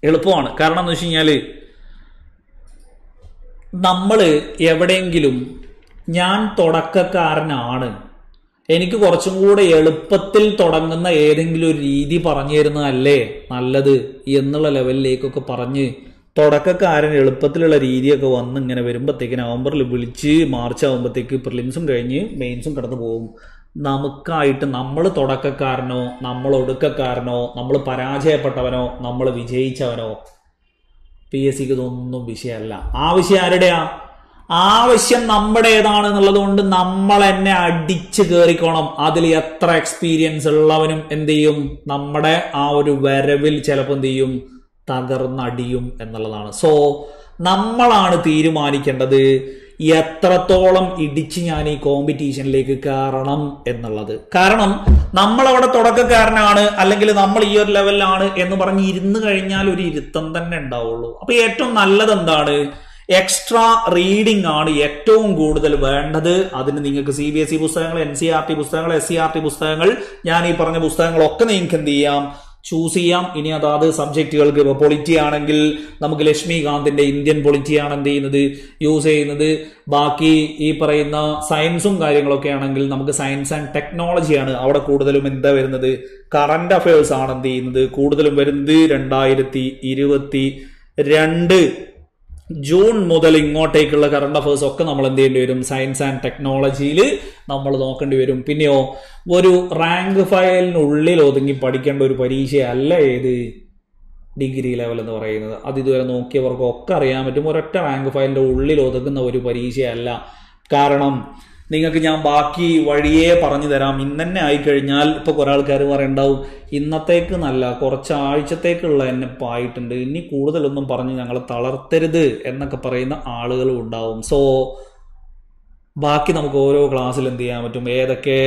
എളുപ്പമാണ്. കാരണം എന്ന് വെച്ച് കഴിഞ്ഞാൽ നമ്മൾ എവിടെയെങ്കിലും ഞാൻ തുടക്കക്കാരനാണ്. എനിക്ക് കുറച്ചും കൂടെ എളുപ്പത്തിൽ തുടങ്ങുന്ന ഏതെങ്കിലും ഒരു രീതി പറഞ്ഞു തരുന്നതല്ലേ നല്ലത് എന്നുള്ള ലെവലിലേക്കൊക്കെ പറഞ്ഞ് തുടക്കക്കാരൻ എളുപ്പത്തിലുള്ള രീതിയൊക്കെ വന്ന് ഇങ്ങനെ വരുമ്പോഴത്തേക്ക് നവംബറിൽ വിളിച്ച് മാർച്ച് ആകുമ്പോഴത്തേക്ക് പ്രിലിംസും കഴിഞ്ഞ് മെയിൻസും കടന്നു പോകും. നമുക്കായിട്ട് നമ്മൾ തുടക്കക്കാരനോ നമ്മൾ ഒടുക്കക്കാരനോ നമ്മൾ പരാജയപ്പെട്ടവനോ നമ്മൾ വിജയിച്ചവനോ. പി എസ് സിക്ക് ഇതൊന്നും വിഷയമല്ല. ആവശ്യം ആരുടെയാ? ആവശ്യം നമ്മുടേതാണെന്നുള്ളത് കൊണ്ട് നമ്മൾ എന്നെ അടിച്ചു കയറിക്കോണം അതിൽ എത്ര എക്സ്പീരിയൻസ് ഉള്ളവനും എന്ത് ചെയ്യും? നമ്മുടെ ആ ഒരു വരവിൽ ചിലപ്പോൾ എന്ത് ചെയ്യും? തകർന്നടിയും എന്നുള്ളതാണ്. സോ നമ്മളാണ് തീരുമാനിക്കേണ്ടത്. എത്രത്തോളം ഇടിച്ച് ഞാൻ ഈ കോമ്പറ്റീഷനിലേക്ക് കയറണം എന്നുള്ളത്. കാരണം നമ്മൾ അവിടെ തുടക്കക്കാരനാണ് അല്ലെങ്കിൽ നമ്മൾ ഈ ഒരു ലെവലിലാണ് എന്ന് പറഞ്ഞ് ഇരുന്ന് കഴിഞ്ഞാൽ ഒരു ഇരുത്തം തന്നെ ഉണ്ടാവുള്ളൂ. അപ്പൊ ഏറ്റവും നല്ലത് എന്താണ്? എക്സ്ട്രാ റീഡിംഗ് ആണ് ഏറ്റവും കൂടുതൽ വേണ്ടത്. അതിന് നിങ്ങൾക്ക് സി ബി എസ് ഇ പുസ്തകങ്ങൾ എൻ സി ആർ ടി പുസ്തകങ്ങൾ എസ് സി ആർ ടി പുസ്തകങ്ങൾ ഞാൻ ഈ പറഞ്ഞ പുസ്തകങ്ങളൊക്കെ നിങ്ങൾക്ക് എന്ത് ചെയ്യാം? ചൂസ് ചെയ്യാം. ഇനി അതാത് സബ്ജക്റ്റുകൾക്ക് ഇപ്പോൾ പൊളിറ്റി ആണെങ്കിൽ നമുക്ക് ലക്ഷ്മികാന്തിന്റെ ഇന്ത്യൻ പൊളിറ്റിയാണ് എന്ത് ചെയ്യുന്നത്? യൂസ് ചെയ്യുന്നത്. ബാക്കി ഈ പറയുന്ന സയൻസും കാര്യങ്ങളൊക്കെ ആണെങ്കിൽ നമുക്ക് സയൻസ് ആൻഡ് ടെക്നോളജിയാണ് അവിടെ കൂടുതലും എന്താ വരുന്നത്? കറണ്ട് അഫയേഴ്സ് ആണ് എന്ത് ചെയ്യുന്നത്? കൂടുതലും വരുന്നത് രണ്ടായിരത്തി ഇരുപത്തി രണ്ട് ജൂൺ മുതൽ ഇങ്ങോട്ടേക്കുള്ള കറണ്ട് അഫേഴ്സ് ഒക്കെ നമ്മൾ എന്ത് ചെയ്യേണ്ടി വരും? സയൻസ് ആൻഡ് ടെക്നോളജിയിൽ നമ്മൾ നോക്കേണ്ടി വരും. പിന്നെയോ ഒരു റാങ്ക് ഫയലിനുള്ളിൽ ഒതുങ്ങി പഠിക്കേണ്ട ഒരു പരീക്ഷയല്ല ഏത് ഡിഗ്രി ലെവൽ എന്ന് പറയുന്നത്. അത് ഇതുവരെ നോക്കിയവർക്കൊക്കെ അറിയാൻ പറ്റും. ഒരൊറ്റ റാങ്ക് ഫയലിന്റെ ഉള്ളിൽ ഒതുങ്ങുന്ന ഒരു പരീക്ഷയല്ല. കാരണം നിങ്ങൾക്ക് ഞാൻ ബാക്കി വഴിയെ പറഞ്ഞു തരാം. ഇന്ന് ആയിക്കഴിഞ്ഞാൽ ഇപ്പൊ കുറെ ആൾക്കാർ പറയണ്ടാവും ഇന്നത്തേക്ക് നല്ല കുറച്ച് ആഴ്ചത്തേക്കുള്ള എന്നെ പായിട്ടുണ്ട്. ഇനി കൂടുതലൊന്നും പറഞ്ഞ് ഞങ്ങളെ തളർത്തരുത് എന്നൊക്കെ പറയുന്ന ആളുകളും ഉണ്ടാവും. സോ ബാക്കി നമുക്ക് ഓരോ ക്ലാസ്സിൽ എന്ത് ചെയ്യാൻ പറ്റും? ഏതൊക്കെ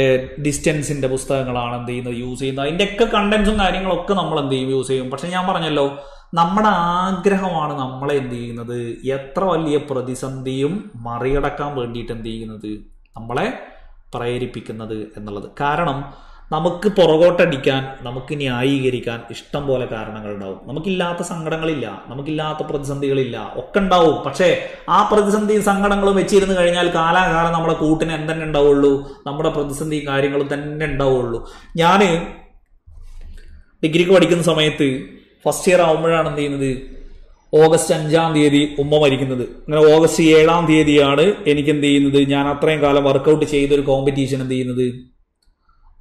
ഡിസ്റ്റൻസിന്റെ പുസ്തകങ്ങളാണ് എന്ത് ചെയ്യുന്നത് യൂസ് ചെയ്യുന്നത്? അതിന്റെയൊക്കെ കണ്ടൻസും കാര്യങ്ങളൊക്കെ നമ്മൾ എന്ത് ചെയ്യും? യൂസ് ചെയ്യും. പക്ഷെ ഞാൻ പറഞ്ഞല്ലോ നമ്മുടെ ആഗ്രഹമാണ് നമ്മളെ എന്ത് ചെയ്യുന്നത്? എത്ര വലിയ പ്രതിസന്ധിയും മറികടക്കാൻ വേണ്ടിയിട്ട് എന്ത് ചെയ്യുന്നത്? നമ്മളെ പ്രേരിപ്പിക്കുന്നത് എന്നുള്ളത്. കാരണം നമുക്ക് പുറകോട്ടടിക്കാൻ നമുക്ക് ന്യായീകരിക്കാൻ ഇഷ്ടം പോലെ കാരണങ്ങളുണ്ടാവും. നമുക്കില്ലാത്ത സങ്കടങ്ങളില്ല നമുക്കില്ലാത്ത പ്രതിസന്ധികളില്ല ഒക്കെ ഉണ്ടാവും. പക്ഷേ ആ പ്രതിസന്ധിയും സങ്കടങ്ങളും വെച്ചിരുന്നു കഴിഞ്ഞാൽ കാലാകാലം നമ്മുടെ കൂട്ടിന് എന്തെന്നെ ഉണ്ടാവുള്ളൂ? നമ്മുടെ പ്രതിസന്ധി കാര്യങ്ങളും തന്നെ ഉണ്ടാവുള്ളൂ. ഞാൻ ഡിഗ്രിക്ക് പഠിക്കുന്ന സമയത്ത് ഫസ്റ്റ് ഇയർ ആവുമ്പോഴാണ് എന്ത് ചെയ്യുന്നത്? ഓഗസ്റ്റ് അഞ്ചാം തീയതി ഉമ്മ മരിക്കുന്നത്. അങ്ങനെ ഓഗസ്റ്റ് ഏഴാം തീയതിയാണ് എനിക്ക് എന്ത് ചെയ്യുന്നത്? ഞാൻ അത്രയും കാലം വർക്കൗട്ട് ചെയ്തൊരു കോമ്പറ്റീഷൻ എന്ത് ചെയ്യുന്നത്?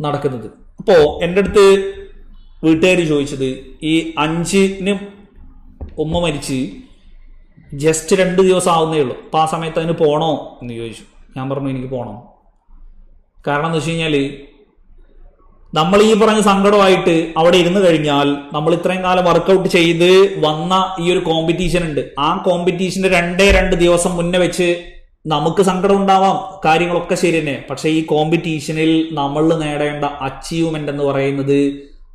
നടക്കുന്നത്. അപ്പോൾ എന്റെ അടുത്ത് വീട്ടുകാർ ചോദിച്ചത് ഈ അഞ്ചിന് ഉമ്മ മരിച്ച് ജസ്റ്റ് രണ്ട് ദിവസം ആവുന്നേ ഉള്ളൂ. അപ്പോൾ ആ സമയത്ത് അതിന് പോകണോ എന്ന് ചോദിച്ചു. ഞാൻ പറഞ്ഞു എനിക്ക് പോകണം കാരണം എന്ന് വെച്ച് കഴിഞ്ഞാൽ നമ്മൾ ഈ പറഞ്ഞ സങ്കടമായിട്ട് അവിടെ ഇരുന്ന് കഴിഞ്ഞാൽ നമ്മൾ ഇത്രയും കാലം വർക്കൗട്ട് ചെയ്ത് വന്ന ഈ ഒരു കോമ്പറ്റീഷൻ ഉണ്ട്. ആ കോമ്പറ്റീഷന്റെ രണ്ടേ രണ്ട് ദിവസം മുന്നേ വെച്ച് നമുക്ക് സങ്കടം ഉണ്ടാവാം കാര്യങ്ങളൊക്കെ ശരി തന്നെ. പക്ഷെ ഈ കോമ്പറ്റീഷനിൽ നമ്മൾ നേടേണ്ട അച്ചീവ്മെന്റ് എന്ന് പറയുന്നത്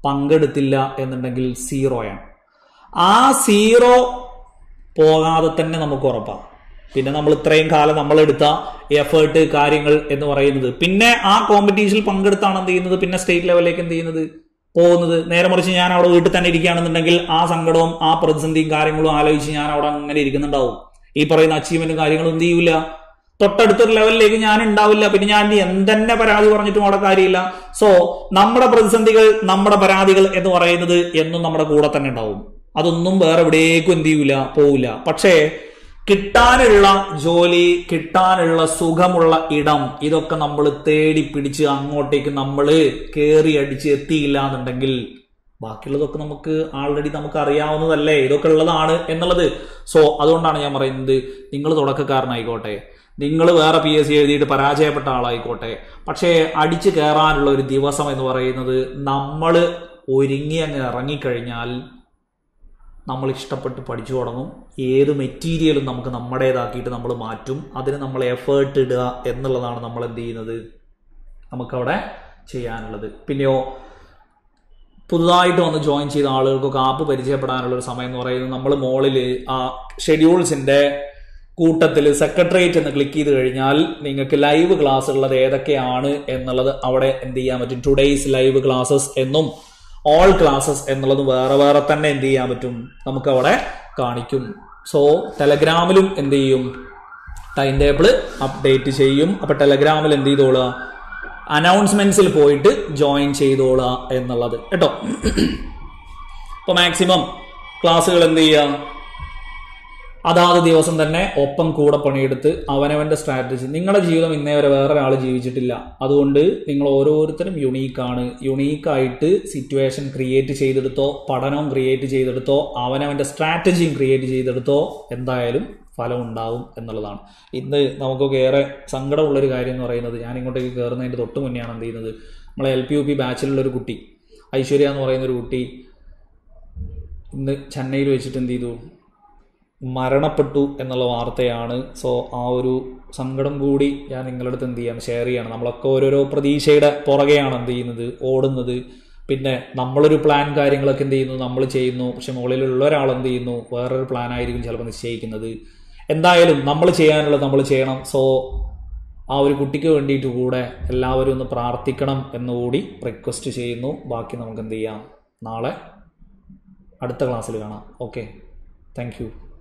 പങ്കെടുത്തില്ല എന്നുണ്ടെങ്കിൽ സീറോയാണ് ആ സീറോ പോകാതെ തന്നെ നമുക്ക് ഉറപ്പാണ് പിന്നെ നമ്മൾ ഇത്രയും കാലം നമ്മൾ എടുത്ത എഫേർട്ട് കാര്യങ്ങൾ എന്ന് പറയുന്നത്. പിന്നെ ആ കോമ്പറ്റീഷനിൽ പങ്കെടുത്താണ് എന്ത് ചെയ്യുന്നത്? പിന്നെ സ്റ്റേറ്റ് ലെവലിലേക്ക് എന്ത് ചെയ്യുന്നത്? പോകുന്നത്. നേരെ മറിച്ച് ഞാൻ അവിടെ വീട്ടിൽ തന്നെ ഇരിക്കുകയാണെന്നുണ്ടെങ്കിൽ ആ സങ്കടവും ആ പ്രതിസന്ധിയും കാര്യങ്ങളും ആലോചിച്ച് ഞാൻ അവിടെ അങ്ങനെ ഇരിക്കുന്നുണ്ടാവും. ഈ പറയുന്ന അച്ചീവ്മെന്റും കാര്യങ്ങളും എന്ത് ചെയ്യൂല? തൊട്ടടുത്തൊരു ലെവലിലേക്ക് ഞാൻ ഉണ്ടാവില്ല. പിന്നെ ഞാൻ എന്തെന്നെ പരാതി പറഞ്ഞിട്ടും അവിടെ കാര്യമില്ല. സോ നമ്മുടെ പ്രതിസന്ധികൾ നമ്മുടെ പരാതികൾ എന്ന് പറയുന്നത് എന്നും നമ്മുടെ കൂടെ തന്നെ ഉണ്ടാവും. അതൊന്നും വേറെ എവിടേക്കും എന്ത് ചെയ്യൂല? പോവില്ല പക്ഷേ കിട്ടാനുള്ള ജോലി കിട്ടാനുള്ള സുഖമുള്ള ഇടം ഇതൊക്കെ നമ്മൾ തേടി പിടിച്ച് അങ്ങോട്ടേക്ക് നമ്മൾ കയറി അടിച്ച് എത്തിയില്ല എന്നുണ്ടെങ്കിൽ ബാക്കിയുള്ളതൊക്കെ നമുക്ക് ആൾറെഡി നമുക്ക് അറിയാവുന്നതല്ലേ? ഇതൊക്കെ ഉള്ളതാണ് എന്നുള്ളത്. സോ അതുകൊണ്ടാണ് ഞാൻ പറയുന്നത് നിങ്ങൾ തുടക്കക്കാരനായിക്കോട്ടെ നിങ്ങൾ വേറെ പി എസ് സി എഴുതിയിട്ട് പരാജയപ്പെട്ട ആളായിക്കോട്ടെ. പക്ഷേ അടിച്ചു കയറാനുള്ള ഒരു ദിവസം എന്ന് പറയുന്നത് നമ്മൾ ഒരുങ്ങി അങ്ങ് ഇറങ്ങിക്കഴിഞ്ഞാൽ നമ്മൾ ഇഷ്ടപ്പെട്ട് പഠിച്ചു തുടങ്ങും. ഏത് മെറ്റീരിയലും നമുക്ക് നമ്മുടേതാക്കിയിട്ട് നമ്മൾ മാറ്റും. അതിന് നമ്മൾ എഫേർട്ട് ഇടുക എന്നുള്ളതാണ് നമ്മൾ എന്ത് ചെയ്യുന്നത്? നമുക്കവിടെ ചെയ്യാനുള്ളത്. പിന്നെയോ പുതുതായിട്ട് വന്ന് ജോയിൻ ചെയ്ത ആളുകൾക്കൊക്കെ ആപ്പ് പരിചയപ്പെടാനുള്ള ഒരു സമയം എന്ന് പറയുന്നത് നമ്മൾ മോളിൽ ആ ഷെഡ്യൂൾസിന്റെ കൂട്ടത്തിൽ സെക്രട്ടേറിയറ്റ് എന്ന് ക്ലിക്ക് ചെയ്ത് കഴിഞ്ഞാൽ നിങ്ങൾക്ക് ലൈവ് ക്ലാസ് ഉള്ളത് ഏതൊക്കെയാണ് എന്നുള്ളത് അവിടെ എന്ത് ചെയ്യാൻ പറ്റും? ടുഡേയ്സ് ലൈവ് ക്ലാസ്സസ് എന്നും ഓൾ ക്ലാസ്സസ് എന്നുള്ളത് വേറെ വേറെ തന്നെ എന്ത് ചെയ്യാൻ പറ്റും നമുക്ക് അവിടെ കാണിക്കും. സോ ടെലഗ്രാമിലും എന്ത് ചെയ്യും? ടൈം ടേബിൾ അപ്ഡേറ്റ് ചെയ്യും. അപ്പൊ ടെലഗ്രാമിൽ എന്ത് ചെയ്തോളുക? അനൗൺസ്മെന്റ്സിൽ പോയിട്ട് ജോയിൻ ചെയ്തോളുക എന്നുള്ളത്. കേട്ടോ? അപ്പോൾ മാക്സിമം ക്ലാസ്സുകൾ എന്ത് ചെയ്യുക? അതാത് ദിവസം തന്നെ ഒപ്പം കൂടെ പണിയെടുത്ത് അവനവന്റെ സ്ട്രാറ്റജി നിങ്ങളുടെ ജീവിതം ഇന്നേ വരെ വേറെ ഒരാൾ ജീവിച്ചിട്ടില്ല. അതുകൊണ്ട് നിങ്ങൾ ഓരോരുത്തരും യുണീക്കാണ് യുണീക്കായിട്ട് സിറ്റുവേഷൻ ക്രിയേറ്റ് ചെയ്തെടുത്തോ പഠനവും ക്രിയേറ്റ് ചെയ്തെടുത്തോ അവനവന്റെ സ്ട്രാറ്റജിയും ക്രിയേറ്റ് ചെയ്തെടുത്തോ എന്തായാലും ഫലം ഉണ്ടാവും എന്നുള്ളതാണ്. ഇന്ന് നമുക്കൊക്കെ ഏറെ സങ്കടമുള്ളൊരു കാര്യം എന്ന് പറയുന്നത് ഞാൻ ഇങ്ങോട്ടേക്ക് കയറുന്നതിന്റെ തൊട്ട് മുന്നെയാണ് എന്ത് ചെയ്യുന്നത്. നമ്മളെ എൽ പി യു പി ബാച്ചിലുള്ളൊരു കുട്ടി ഐശ്വര്യ എന്ന് പറയുന്നൊരു കുട്ടി ഇന്ന് ചെന്നൈയിൽ വെച്ചിട്ട് എന്ത് ചെയ്തു? മരണപ്പെട്ടു എന്നുള്ള വാർത്തയാണ്. സോ ആ ഒരു സങ്കടം കൂടി ഞാൻ നിങ്ങളുടെ അടുത്ത് എന്ത് ചെയ്യാം? ഷെയർ ചെയ്യണം. നമ്മളൊക്കെ ഓരോരോ പ്രതീക്ഷയുടെ പുറകെയാണ് എന്ത് ചെയ്യുന്നത്? ഓടുന്നത്. പിന്നെ നമ്മളൊരു പ്ലാൻ കാര്യങ്ങളൊക്കെ എന്ത് ചെയ്യുന്നു? നമ്മൾ ചെയ്യുന്നു. പക്ഷെ മുകളിലുള്ള ഒരാൾ എന്ത് ചെയ്യുന്നു? വേറൊരു പ്ലാൻ ആയിരിക്കും ചിലപ്പോൾ നിശ്ചയിക്കുന്നത്. എന്തായാലും നമ്മൾ ചെയ്യാനുള്ളത് നമ്മൾ ചെയ്യണം. സോ ആ ഒരു കുട്ടിക്ക് വേണ്ടിയിട്ട് കൂടെ എല്ലാവരും ഒന്ന് പ്രാർത്ഥിക്കണം എന്നുകൂടി റിക്വസ്റ്റ് ചെയ്യുന്നു. ബാക്കി നമുക്ക് എന്ത് ചെയ്യാം? നാളെ അടുത്ത ക്ലാസ്സിൽ കാണാം. Okay thank